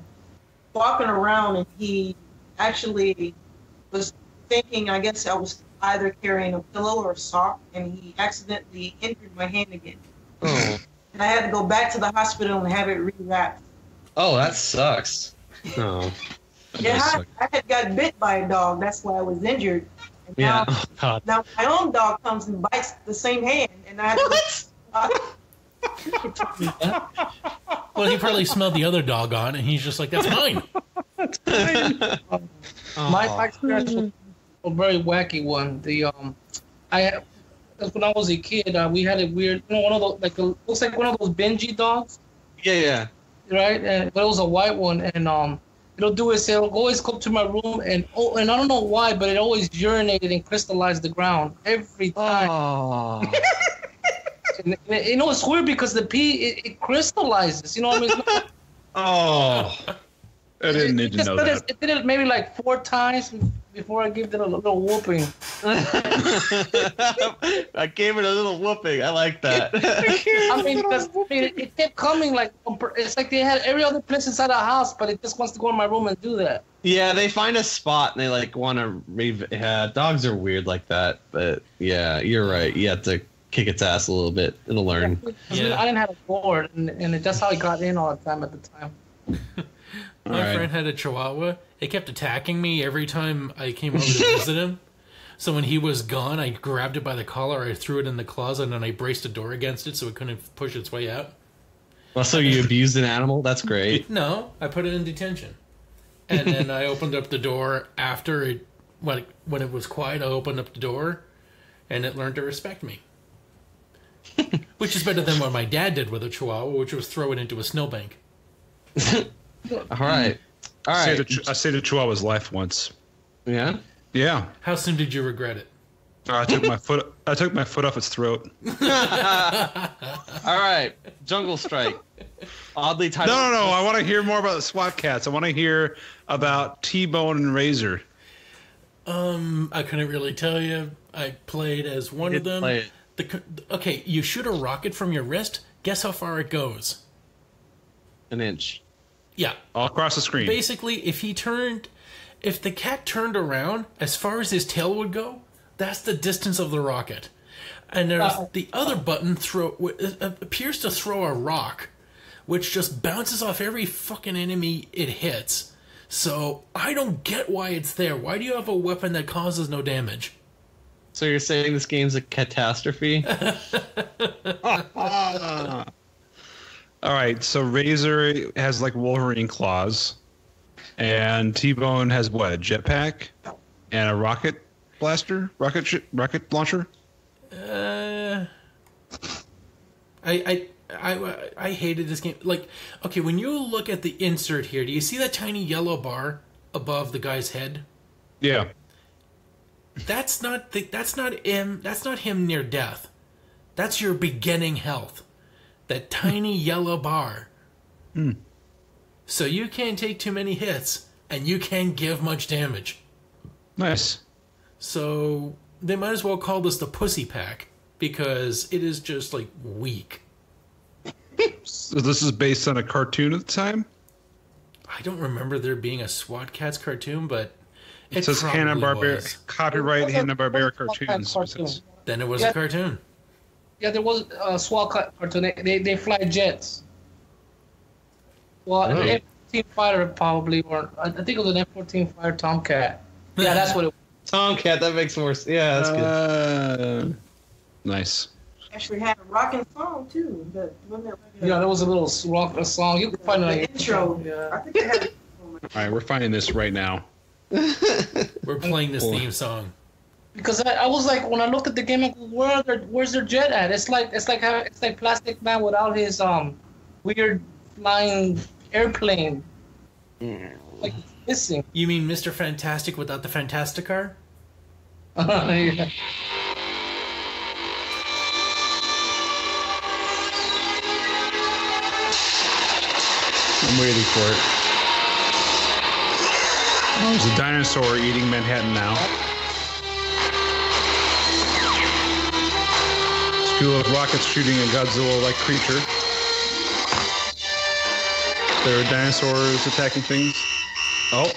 walking around, and he actually was thinking, I guess I was either carrying a pillow or a sock, and he accidentally injured my hand again. oh. And I had to go back to the hospital and have it rewrapped. oh, that sucks. Oh. Yeah, I, I had got bit by a dog. That's why I was injured. And Yeah. now, Oh, now my own dog comes and bites the same hand, and I had to. Well, he probably smelled the other dog on, and he's just like, "That's mine." That's mine. my, my experience was a very wacky one. The um, I when I was a kid, uh, we had a weird, you know, one of those like a, looks like one of those Benji dogs, Yeah, yeah. right? And but it was a white one, and um, it'll do is it'll always come to my room, and oh, and I don't know why, but it always urinated and crystallized the ground every time. Oh. And, and, you know, it's weird because the pee it, it crystallizes. You know what I mean? Not- oh. I didn't need to know that. it, it did it maybe like four times before I gave it a little whooping. I gave it a little whooping. I like that. I mean, because I mean, it, it kept coming like it's like they had every other place inside the house, but it just wants to go in my room and do that. yeah, they find a spot and they like want to. Re- yeah, dogs are weird like that. But yeah, you're right. You have to kick its ass a little bit. It'll learn. I, mean, Yeah. I didn't have a board, and, and it, that's how I got in all the time at the time. My Alright. friend had a Chihuahua. It kept attacking me every time I came over to visit him. So when he was gone, I grabbed it by the collar, I threw it in the closet, and I braced a door against it so it couldn't push its way out. Well, so you abused an animal? That's great. No, I put it in detention. And then I opened up the door after it when it, when it was quiet. I opened up the door, and it learned to respect me. Which is better than what my dad did with a Chihuahua, which was throw it into a snowbank. All right. All I right. saved, a, ch- I saved a Chihuahua's life once. Yeah. Yeah, How soon did you regret it? I took my foot. I took my foot off its throat. All right. Jungle Strike. Oddly No, titled. no, no. No. I want to hear more about the SWAT cats. I want to hear about T-Bone and Razor. Um, I couldn't really tell you. I played as one You of them. play it. The okay, you shoot a rocket from your wrist. Guess how far it goes? An inch. Yeah, All across the screen. basically, if he turned, if the cat turned around as far as his tail would go, that's the distance of the rocket. And there's Uh, the other button throw uh, appears to throw a rock, which just bounces off every fucking enemy it hits. So I don't get why it's there. Why do you have a weapon that causes no damage? So you're saying this game's a catastrophe? All right, so Razor has like Wolverine claws, and T-Bone has what? A jetpack and a rocket blaster, rocket sh- rocket launcher. Uh, I, I I I hated this game. Like, okay, when you look at the insert here, do you see that tiny yellow bar above the guy's head? Yeah, That's not the, that's not him. That's not him near death. That's your beginning health. That tiny yellow bar. Hmm. So you can't take too many hits, and you can't give much damage. Nice. So they might as well call this the Pussy Pack because it is just like weak. So this is based on a cartoon at the time. I don't remember there being a SWAT Cats cartoon, but it, It says probably Hanna Barbera copyright It a- Hanna Barbera it was a cartoons. cartoon. Then it was Yeah. a cartoon. Yeah, there was a SWAT car- cartoon. They, they, they fly jets. Well, Oh. an F-14 fighter probably, or I think it was an F-14 fighter Tomcat. Yeah, that's what it was. Tomcat, that makes more. sense. Yeah, that's good. Uh, nice. Actually had a rocking song too. The, wasn't it like a- Yeah, that was a little s- rock a song. You can find it on the YouTube. intro. Yeah. I think I had. All right, we're finding this right now. We're playing this theme song. Because I, I was like, when I looked at the game, I go, where are their, where's their jet at? It's like it's like how- it's like Plastic Man without his um weird flying airplane. Like it's missing. You mean Mr. Fantastic without the Fantasticar? Yeah. I'm waiting for it. Oh, there's a dinosaur eating Manhattan now. School of rockets shooting a Godzilla-like creature. There are dinosaurs attacking things. Oh.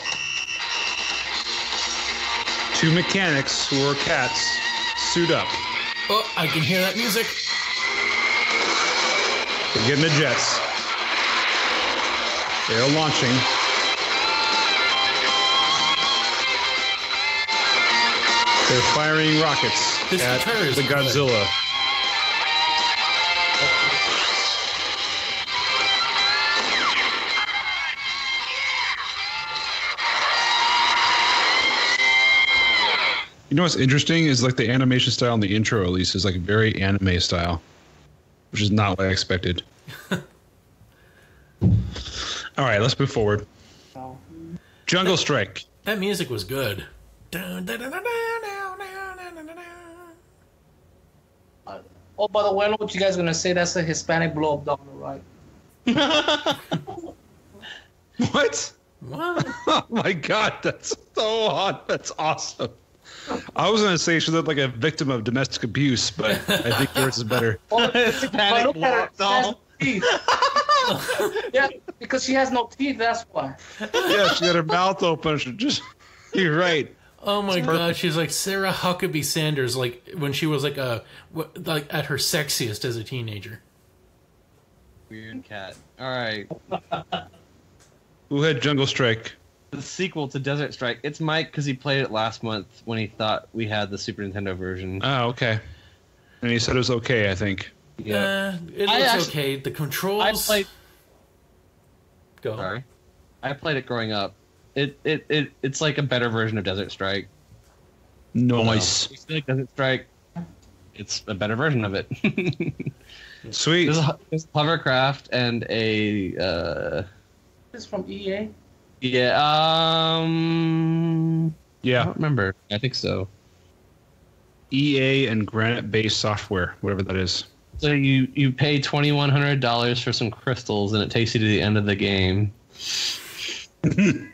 Two mechanics who are cats suit up. Oh, I can hear that music. They're getting the jets. They're launching. They're firing rockets This at the. Godzilla. You know what's interesting is like the animation style in the intro, at least, is like very anime style, which is not what I expected. All right, let's move forward. Jungle Strike. That music was good. Oh, by the way, I know what you guys are gonna say. That's a Hispanic blow up dollar, right? What? What? Oh my god, that's so hot. That's awesome. I was gonna say she looked like a victim of domestic abuse, but I think yours is better. But Hispanic look at her. blow-up She doll. no teeth. yeah, because she has no teeth. That's why. Yeah, she had her mouth open. She just you're right. Oh my god, she's like Sarah Huckabee Sanders, like when she was like uh, a wh- like at her sexiest as a teenager. Weird cat. All right. Who had Jungle Strike? The sequel to Desert Strike. It's Mike because he played it last month when he thought we had the Super Nintendo version. Oh, okay. And he said it was okay, I think. yeah. Uh, it I looks actually- okay. The controls. I played. Go. Sorry. I played it growing up. It, it it it's like a better version of Desert Strike. Nice. You feel like Desert Strike. It's a better version of it. Sweet. there's, a, there's hovercraft and a uh, This is from EA. Yeah um Yeah. I don't remember. I think so. EA and Granite Base Software, whatever that is. So you you pay twenty one hundred dollars for some crystals and it takes you to the end of the game.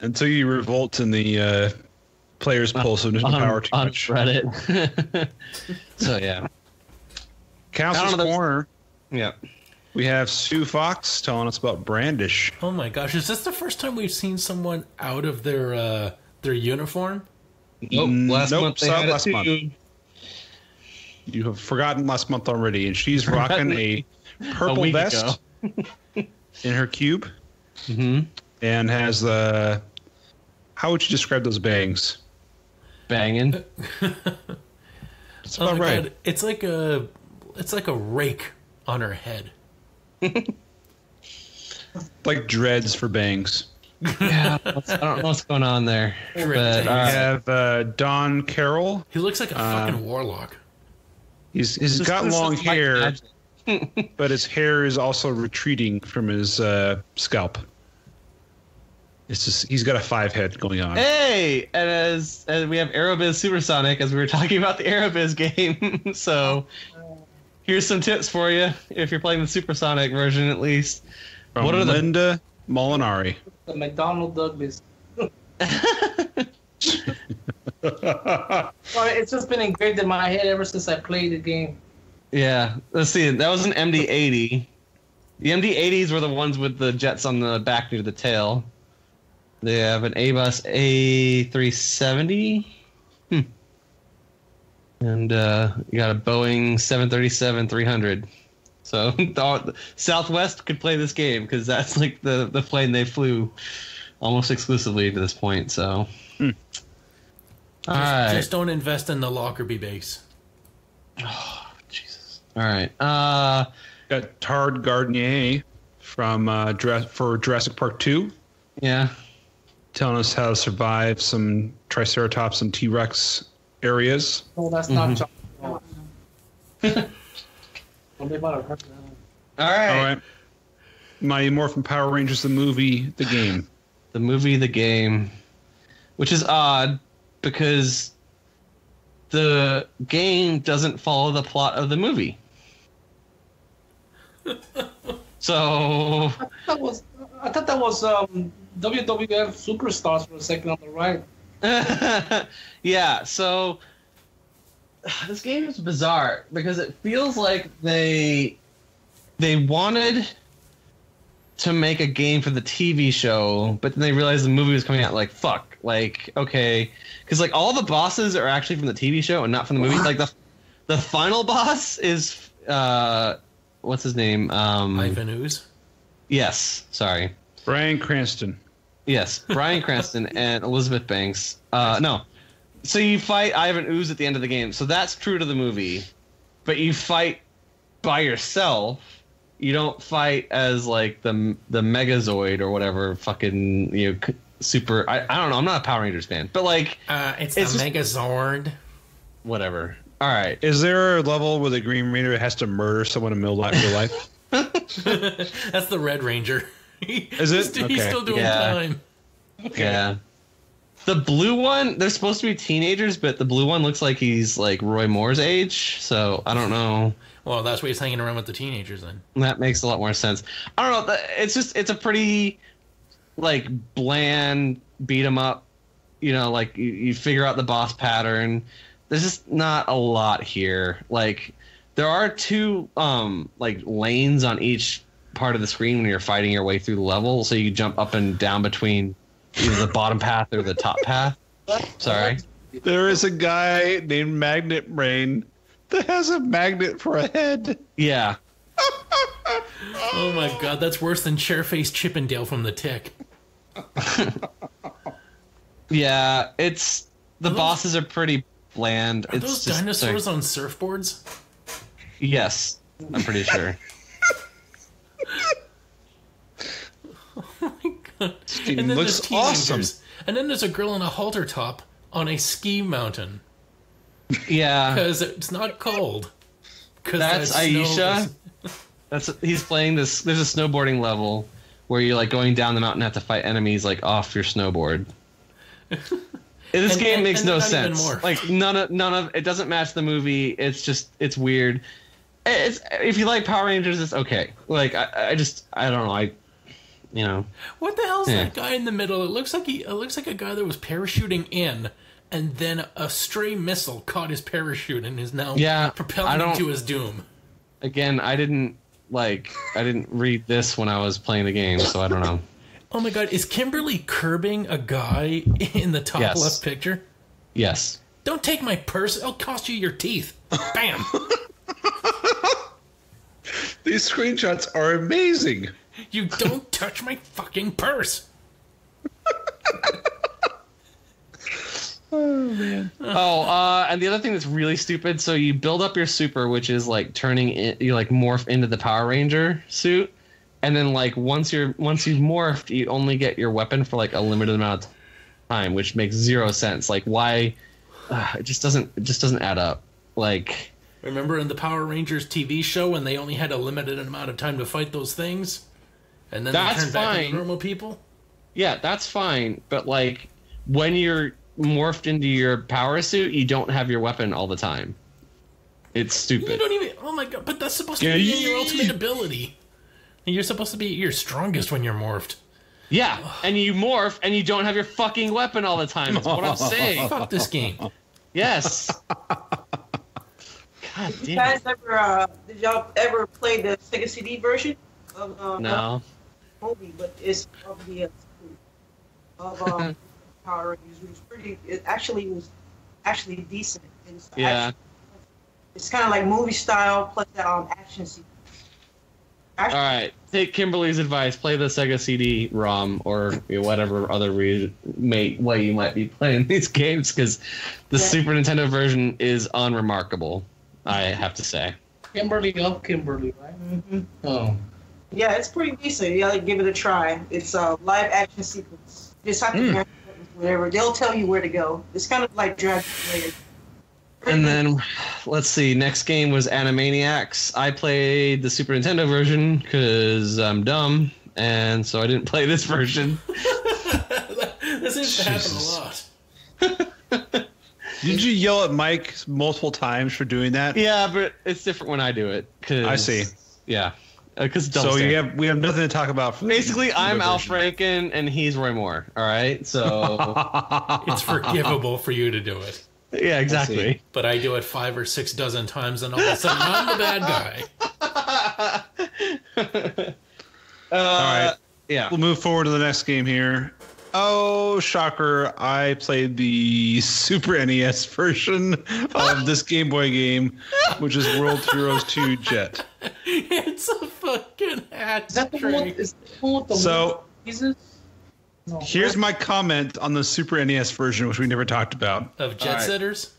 Until you revolt in the uh, player's pulse of on, power too on much. Reddit. so yeah, Council's I don't know, there's- Corner. yeah. We have Sue Fox telling us about Brandish. Oh my gosh, is this the first time we've seen someone out of their uh, their uniform? Nope. Mm, Last nope, month they had last too. month. You have forgotten last month already, and she's rocking a A purple week vest in her cube hmm and has the. How would you describe those bangs? Banging. It's Oh about my right. god, it's like a it's like a rake on her head. Like dreads for bangs. yeah. I don't know what's going on there, but We uh, have uh, Don Carroll. He looks like a Uh, fucking warlock. He's he's this- got this long is like hair, but his hair is also retreating from his uh, scalp. It's just he's got a five head going on. Hey, and as, as we have Aerobiz Supersonic, as we were talking about the Aerobiz game, so Here's some tips for you if you're playing the supersonic version, at least. From What are the- Linda Molinari. The McDonald Douglas. Well, it's just been engraved in my head ever since I played the game. Yeah, let's see. That was an MD80. The MD80s were the ones with the jets on the back near the tail. They have an Airbus A370. Hmm. And uh, you got a Boeing 737-300. So Southwest could play this game because that's like the, the plane they flew almost exclusively to this point. So, Hmm. all right. Just don't invest in the Lockerbie base. Jesus. All right. Uh, Got Tard Gardenier from uh, Jura- for Jurassic Park 2, yeah. telling us how to survive some Triceratops and T Rex areas. No, that's not John. Well, they might have heard that. All right. All right. Mighty Morphin Power Rangers, the movie, the game. the movie, the game, which is odd because the game doesn't follow the plot of the movie. so That was, I thought that was um, WWF Superstars for a second on the right. yeah, so this game is bizarre because it feels like they they wanted to make a game for the TV show, but then they realized the movie was coming out. Like fuck, like okay, because like all the bosses are actually from the TV show and not from the movie. Like the the final boss is uh what's his name? Um, Ivan Ooze. yes, sorry. Bryan Cranston. Yes, Bryan Cranston and Elizabeth Banks. Uh, no, so you fight Ivan Ooze at the end of the game. So that's true to the movie, but you fight by yourself. You don't fight as like the the Megazoid or whatever fucking you know super. I, I don't know. I'm not a Power Rangers fan, but like Uh, it's, It's the just- Megazord. whatever. All right. Is there a level where the Green Ranger has to murder someone in real life? Real life? That's the Red Ranger. Is it? He's, he's still doing Yeah. time. Yeah. The blue one, they're supposed to be teenagers, but the blue one looks like he's like Roy Moore's age. So I don't know. Well, that's why he's hanging around with the teenagers then. That makes a lot more sense. I don't know. It's just it's a pretty like bland beat 'em up. You know, like you, you figure out the boss pattern. There's just not a lot here. Like there are two um like lanes on each part of the screen when you're fighting your way through the level, so you jump up and down between either the bottom path or the top path. Sorry. There is a guy named Magnet Brain that has a magnet for a head. Yeah. Oh my god, that's worse than Chairface Chippendale from The Tick. Yeah, it's the Are those- bosses are pretty bland. Are it's those just, dinosaurs on surfboards? Yes, I'm pretty sure. Oh my god. It And then looks there's awesome. And then there's a girl in a halter top on a ski mountain Yeah, because it's not cold. that's that Aisha. is- That's he's playing this. There's a snowboarding level where you're like going down the mountain, and have to fight enemies like off your snowboard. this And- game and- makes and no sense. Like none of none of it doesn't match the movie. It's just it's weird. It's if you like Power Rangers, it's okay. Like I, I just I don't know. I you know What the hell's Yeah. that guy in the middle? It looks like he. It looks like a guy that was parachuting in, and then a stray missile caught his parachute and is now Yeah, propelling him to his doom. again I didn't like I didn't read this when I was playing the game, so I don't know. Oh my god, is Kimberly curbing a guy in the top Yes. left picture? Yes. Don't take my purse. It'll cost you your teeth. Bam. These screenshots are amazing. you don't touch my fucking purse. Oh, man. uh, and the other thing that's really stupid. So you build up your super, which is like turning in, you like morph into the Power Ranger suit, and then like once you're once you've morphed, you only get your weapon for like a limited amount of time, which makes zero sense. Like why? Uh, it just doesn't. It just doesn't add up. Like Remember in the Power Rangers TV show when they only had a limited amount of time to fight those things? And then That's they turned back into fine. normal people? yeah, that's fine, but like when you're morphed into your power suit, you don't have your weapon all the time. It's stupid. You don't even. Oh my god! But that's supposed to Yeah, be your ultimate ability. And you're supposed to be your strongest when you're morphed. Yeah, and you morph and you don't have your fucking weapon all the time. That's what I'm saying. Fuck this game. Yes. God You damn guys ever uh, did y'all ever play the Sega CD version of uh, No. movie? But it's of the uh, of um, Power Rangers. It was pretty. It actually was actually decent. It's Yeah. action- it's kind of like movie style plus that um, action sequence. All right. Take Kimberly's advice. Play the Sega CD ROM or you whatever other re- may, way you might be playing these games because the Yeah. Super Nintendo version is unremarkable. I have to say. Kimberly of Kimberly, right? hmm Oh. Yeah, it's pretty decent. You gotta give it a try. It's a live action sequence. Just have to Mm. match it with whatever. They'll tell you where to go. It's kind of like Dragon Slayer. And then let's see. Next game was Animaniacs. I played the Super Nintendo version because I'm dumb, and so I didn't play this version. this seems to happen a lot. Did you yell at Mike multiple times for doing that? yeah, but it's different when I do it. 'cause- I see. Yeah, because So you have we have nothing to talk about. For the basically Nintendo I'm Al. Franken and he's Roy Moore. All right, so It's forgivable for you to do it. yeah, exactly. But I do it five or six dozen times, and all of a sudden I'm the bad guy. uh, right. Yeah. We'll move forward to the next game here. Oh, shocker! I played the Super NES version of this Game Boy game, which is World Heroes 2 Jet. It's a fucking hat Is that the one? Is the one with the So Jesus? No. here's my comment on the Super NES version, which we never talked about, Of jet Alright. setters?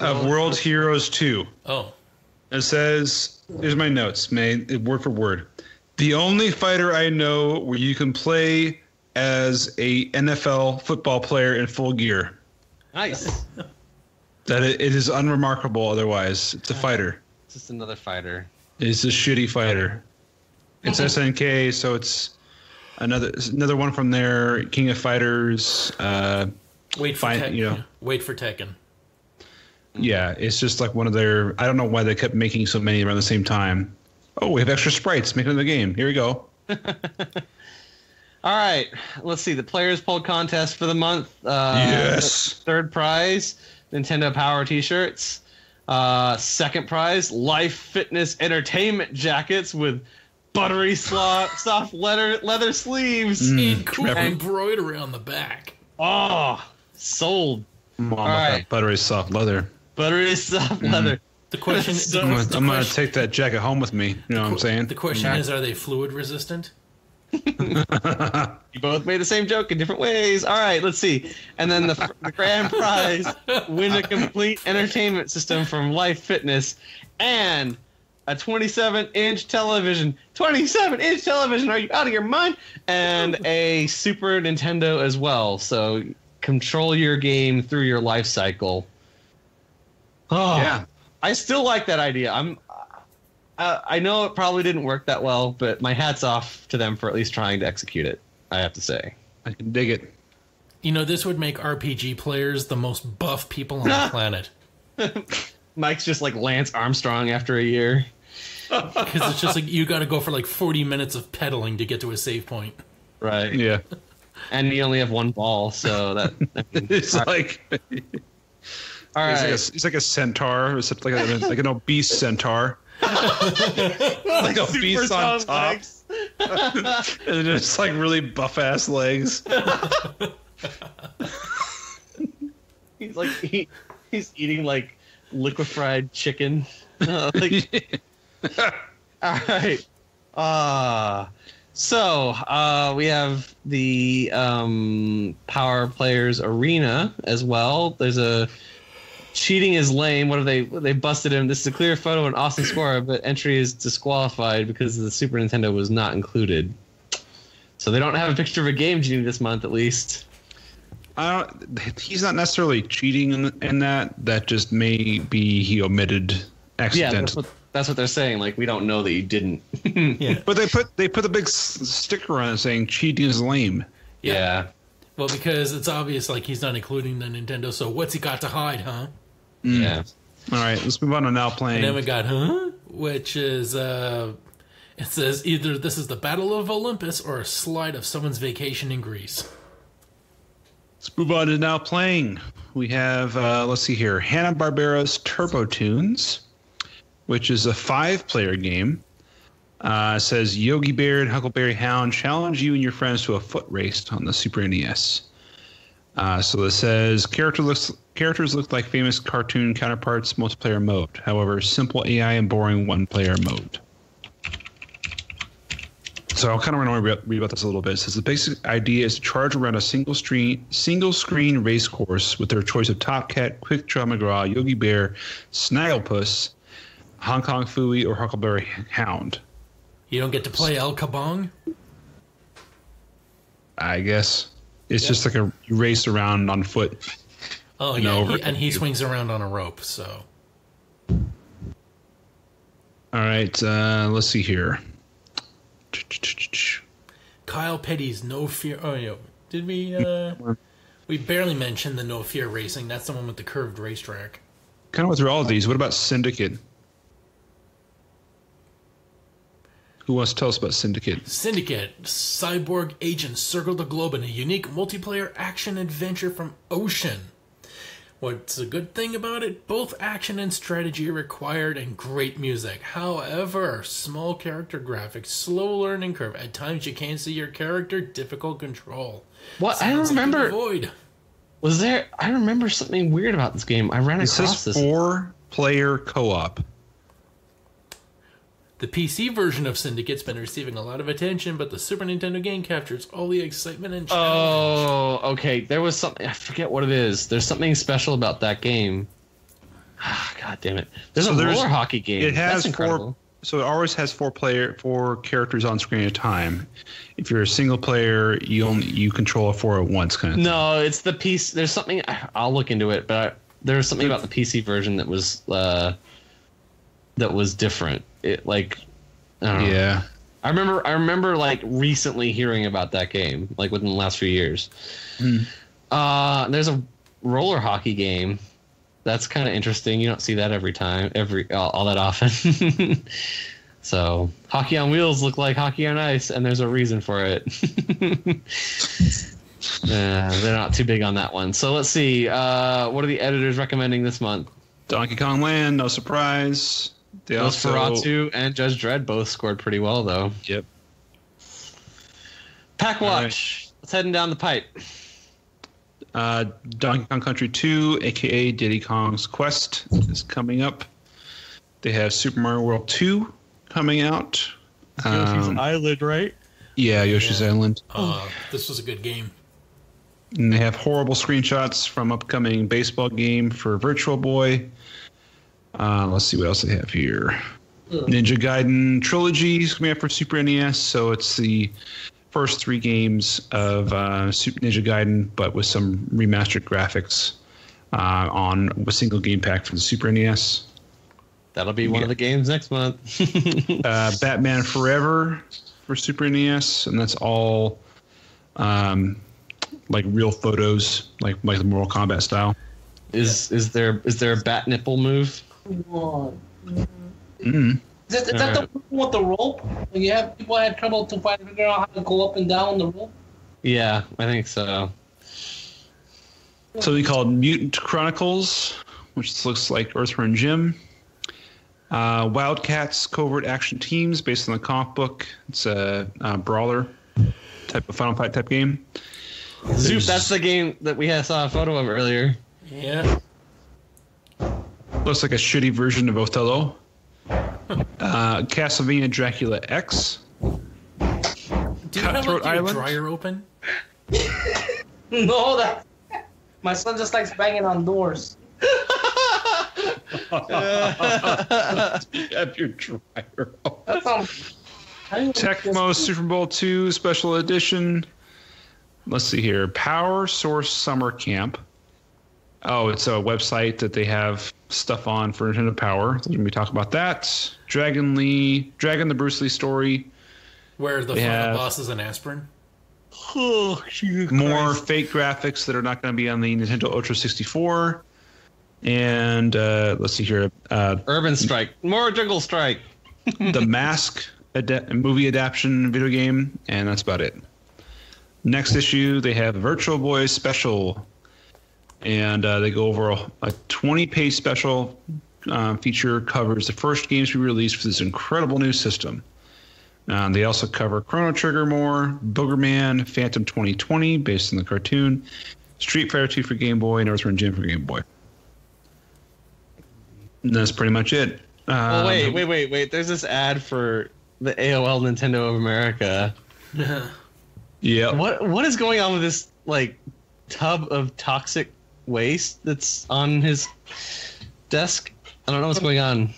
of World Heroes 2. Oh. It says, here's my notes, made word for word. The only fighter I know where you can play as a NFL football player in full gear. Nice. That it, it is unremarkable otherwise. It's a fighter. It's just another fighter. It's a shitty fighter. It's SNK, so it's another it's another one from their King of Fighters. Uh, Wait for Fine, Tekken. you know. Wait for Tekken. yeah, it's just like one of their. I don't know why they kept making so many around the same time. Oh, we have extra sprites. Make another game. Here we go. All right. Let's see. The players poll contest for the month. Uh, yes. Third prize, Nintendo Power T-shirts. Uh, second prize, Life Fitness Entertainment jackets with buttery slo- soft leather leather sleeves. And cool embroidery on the back. Oh, sold. Mom, with right. that buttery soft leather. Buttery soft leather. The question, So- the, I'm gonna, the I'm gonna question, take that jacket home with me. You know what I'm saying? the question is, are they fluid resistant? You both made the same joke in different ways. All right, let's see. And then the, the grand prize win a complete entertainment system from Life Fitness and a 27 inch television. 27 inch television. Are you out of your mind? And a Super Nintendo as well. So control your game through your life cycle. Oh, Yeah. I still like that idea. I'm. Uh, I know it probably didn't work that well, but my hats off to them for at least trying to execute it. I have to say. I can dig it. You know, this would make RPG players the most buff people on the planet. Mike's just like Lance Armstrong after a year. Because it's just like you got to go for like 40 minutes of pedaling to get to a save point. Right. Yeah. And you only have one ball, so that. I mean, It's like all he's, like a, he's like a centaur, except like a, like an obese centaur. Like a Super beast on top, legs. and just like really buff ass legs. He's like he, he's eating like liquefied chicken. Uh, like, all right. Uh so uh, we have the um, Power Players Arena as well. There's a cheating is lame. What have they? They busted him. This is a clear photo and awesome score, but entry is disqualified because the Super Nintendo was not included. So they don't have a picture of a game genie this month, at least. I don't, he's not necessarily cheating in, in that. That just may be he omitted Yeah, accident. that's what that's what they're saying. Like we don't know that he didn't. Yeah. but they put they put a big s- sticker on it saying cheating is lame. yeah. Well, because it's obvious like he's not including the Nintendo, so what's he got to hide, huh? Yeah. All right, let's move on to now playing. And then we got huh, which is uh, it says either this is the Battle of Olympus or a slide of someone's vacation in Greece. Let's move on to now playing. We have, uh, let's see here, Hanna Barbera's Turbo Toons, which is a five-player game. Uh, says Yogi Bear and Huckleberry Hound challenge you and your friends to a foot race on the Super NES. Uh, so it says character looks characters look like famous cartoon counterparts multiplayer mode. However, simple AI and boring one-player mode. So I'll kind of want to read about this a little bit. It says the basic idea is to charge around a single screen single screen race course with their choice of Top Cat, Quick Draw McGraw, Yogi Bear, Snagglepuss, Hong Kong Phooey, or Huckleberry Hound. You don't get to play El Kabong. I guess it's just like a you race around on foot. Oh yeah, know, he- and he swings around on a rope. So All right, uh, let's see here. Kyle Petty's No Fear. Oh yeah, did we? Uh, we barely mentioned the No Fear Racing. That's the one with the curved racetrack. Kind of went through all of these. What about Syndicate? Who wants to tell us about Syndicate? Syndicate, cyborg agents circle the globe in a unique multiplayer action adventure from Ocean. What's a good thing about it? Both action and strategy are required and great music. However, small character graphics, slow learning curve. At times you can't see your character, difficult control. What I don't Sounds like remember Void. was there. I remember something weird about this game. I ran It across says this. four-player co-op. The PC version of Syndicate's been receiving a lot of attention, but the Super Nintendo game captures all the excitement and challenge. Oh, okay. There was something. I forget what it is. There's something special about that game. Ah, God damn it! There's So a there's- roller hockey game. It has That's four. So it always has four player, four characters on screen at a time. If you're a single player, you only you control four at once, kind of. No, it's the piece. There's something. I'll look into it, but I, there's something about the PC version that was uh, that was different. It like, I don't know. Yeah. I remember. I remember like recently hearing about that game, like within the last few years. Hmm. Uh, there's a roller hockey game. That's kind of interesting. You don't see that every time, every all, all that often. so hockey on wheels look like hockey on ice, and there's a reason for it. Uh, they're not too big on that one. So let's see. Uh, what are the editors recommending this month? Donkey Kong Land, no surprise. They also Nosferatu and Judge Dredd both scored pretty well, though. Yep. Pack All Watch. Let's heading down the pipe. Uh, Donkey Kong Country 2, aka Diddy Kong's Quest, is coming up. They have Super Mario World 2 coming out. Um, Island, right? yeah, Yoshi's Island. Uh, this was a good game. And they have horrible screenshots from upcoming baseball game for Virtual Boy. Uh, let's see what else they have here. Ninja Gaiden Trilogy is coming out for Super NES, so it's the first three games of uh, Super Ninja Gaiden, but with some remastered graphics uh, on a single game pack for the Super NES. That'll be one of the games next month. uh, Batman Forever for Super NES, and that's all um, like real photos, like like the Mortal Kombat style. is is there is there a bat nipple move? On. Mm. Is, that- is that the one with the rope? When you have people had trouble to find figure out how to go up and down the rope. Yeah, I think so. So Something called Mutant Chronicles, which looks like Earthworm Jim. Uh, Wildcats Covert Action Teams, based on the comic book. It's a, uh brawler type of Final Fight type game. Zoop, that's the game that we saw a photo of earlier. Yeah. Looks like a shitty version of Othello. Uh, Castlevania Dracula X. Do you have Cutthroat like, your dryer open? No, that my son just likes banging on doors. have your dryer. That's um, Tecmo Super Bowl 2 Special Edition. Let's see here. Power Source Summer Camp. Oh, it's a website that they have stuff on for Nintendo Power. So we talk about that. Dragon Lee, Dragon the Bruce Lee story. Where the They final have- boss is an aspirin? Oh, More fake graphics that are not going to be on the Nintendo Ultra 64. and uh, let's see here, uh, Urban Strike, more Jungle Strike. the Mask ad- movie adaptation video game, and that's about it. Next issue, they have Virtual Boy Special, and uh, they go over a, a 20 page special uh, feature covers the first games we released for this incredible new system. Um, they also cover Chrono Trigger more, Boogerman, Phantom 2020, based on the cartoon, Street Fighter 2 for Game Boy, Northern Gym for Game Boy. And that's pretty much it. Um, wait, wait, wait, wait. There's this ad for the AOL Nintendo of America. Yeah. What what is going on with this like tub of toxic waste that's on his desk? I don't know what's going on.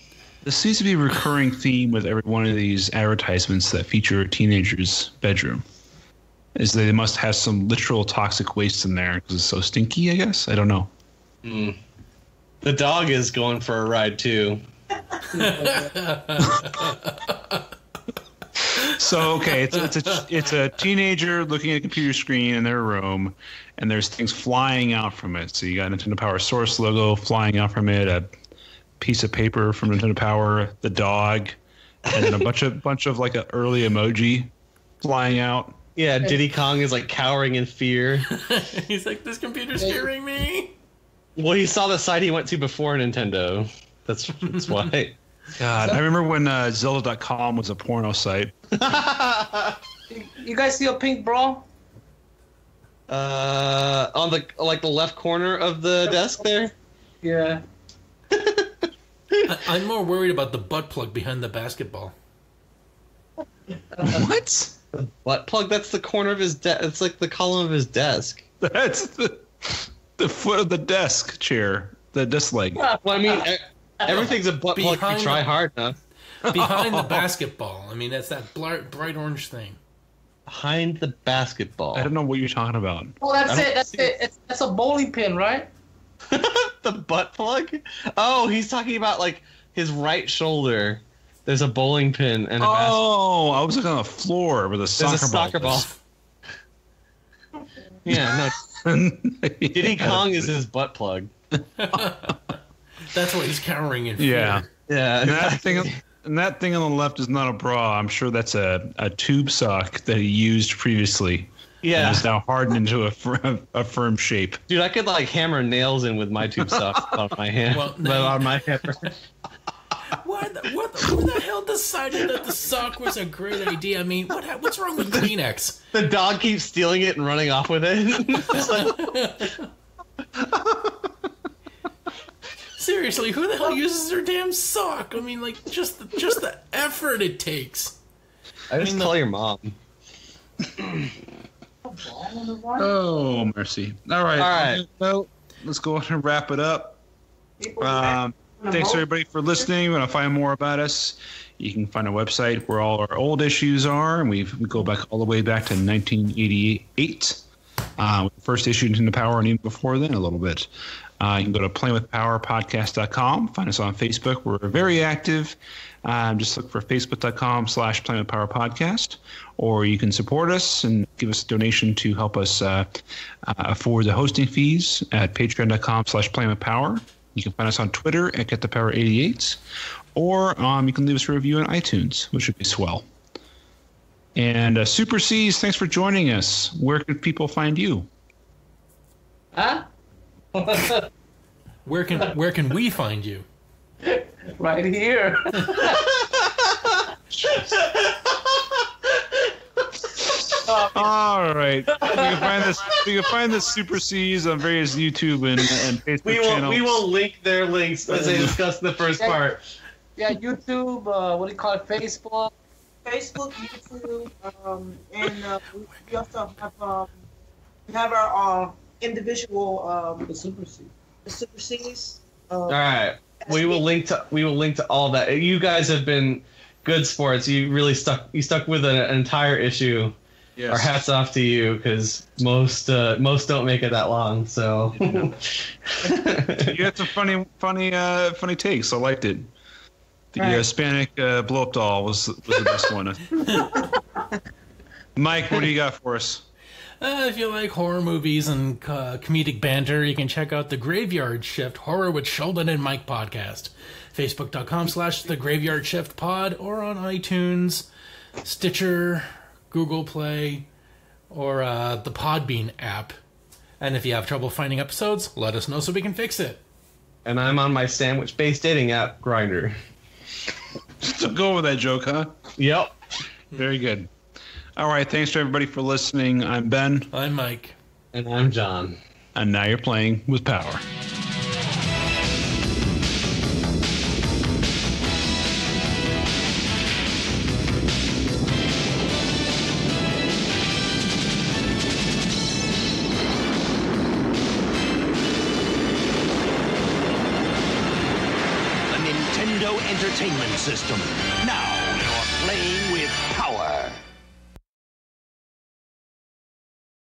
This seems to be a recurring theme with every one of these advertisements that feature a teenager's bedroom. Is they must have some literal toxic waste in there because it's so stinky, I guess? I don't know. Hmm. The dog is going for a ride too. So okay, it's it's a it's a teenager looking at a computer screen in their room, and there's things flying out from it. So you got Nintendo Power Source logo flying out from it, a piece of paper from Nintendo Power, the dog, and then a bunch of bunch of like an early emoji flying out. Yeah, Diddy Kong is like cowering in fear. He's like, this computer's scaring me. Well, he saw the site he went to before Nintendo. That's that's why. God, I remember when uh, Zelda.com was a porno site. You guys see a pink bra? Uh, on the like the left corner of the desk there. Yeah. I- I'm more worried about the butt plug behind the basketball. what? Butt plug. That's the corner of his desk. It's like the column of his desk. That's the the foot of the desk chair, the desk leg. Well, I mean, everything's a butt plug if you try the- hard enough. Behind the basketball. I mean, that's that bright, bright orange thing. Behind the basketball. I don't know what you're talking about. Oh, that's it. That's see it. It's, that's a bowling pin, right? the butt plug? Oh, he's talking about like his right shoulder. There's a bowling pin and a basket. Oh, I was looking on the floor with a There's soccer a soccer ball. ball. Yeah, no. Diddy Kong is his butt plug. That's what he's cowering in fear. Yeah. Yeah, And that thing, and that thing on the left is not a bra. I'm sure that's a, a tube sock that he used previously. And yeah. is now hardened into a, fir- a firm shape. Dude, I could like hammer nails in with my tube sock on my hand, Well, but on my hammer. Why the, what the, who the hell decided that the sock was a great idea? I mean, what what's wrong with Kleenex? The dog keeps stealing it and running off with it. It's like, Seriously, who the hell uses their damn sock? I mean, like just the, just the effort it takes. I just mean, call your mom. Oh, mercy. All right. All right. Well, let's go ahead and wrap it up. Um, thanks everybody for listening. You want to find more about us? You can find a website where all our old issues are, and we've, we go back all the way back to 1988. Uh, first issued into the Power, and even before then, a little bit. Uh, you can go to playingwithpowerpodcast.com. Find us on Facebook. We're very active. Um, just look for facebook.com slash playing with power podcast. Or you can support us and give us a donation to help us uh, uh, afford the hosting fees at patreon.com slash playing with power. You can find us on Twitter at Get the Power 88, or um, you can leave us a review on iTunes, which would be swell. And uh, Super C's, thanks for joining us. Where can people find you? Huh? Where can where can we find you? right here. All right, you can find this. You can find the Super C's on various YouTube and, and Facebook We will channels. we will link their links as they discuss the first part. yeah, YouTube. Uh, what do you call it? Facebook. Facebook, YouTube, um, and uh, we, we also have um, we have our uh, individual um, The Super the Super C's. Uh, All right, we will link to we will link to all that. You guys have been good sports. You really stuck you stuck with an, an entire issue. Yes. Our hats off to you because most uh, most don't make it that long. So you had some funny, funny, uh, funny takes. I liked it. The uh, Right. Hispanic uh, blow up doll was was the best one. Mike, what do you got for us? Uh, if you like horror movies and uh, comedic banter, you can check out the Graveyard Shift Horror with Sheldon and Mike podcast. Facebook.com slash the Graveyard Shift pod or on iTunes, Stitcher, Google Play, or uh, the Podbean app. And if you have trouble finding episodes, let us know so we can fix it. And I'm on my sandwich-based dating app, Grinder. So go with that joke, huh? Yep. Very good. All right. Thanks to everybody for listening. I'm Ben, I'm Mike. And I'm John. and now you're playing with power.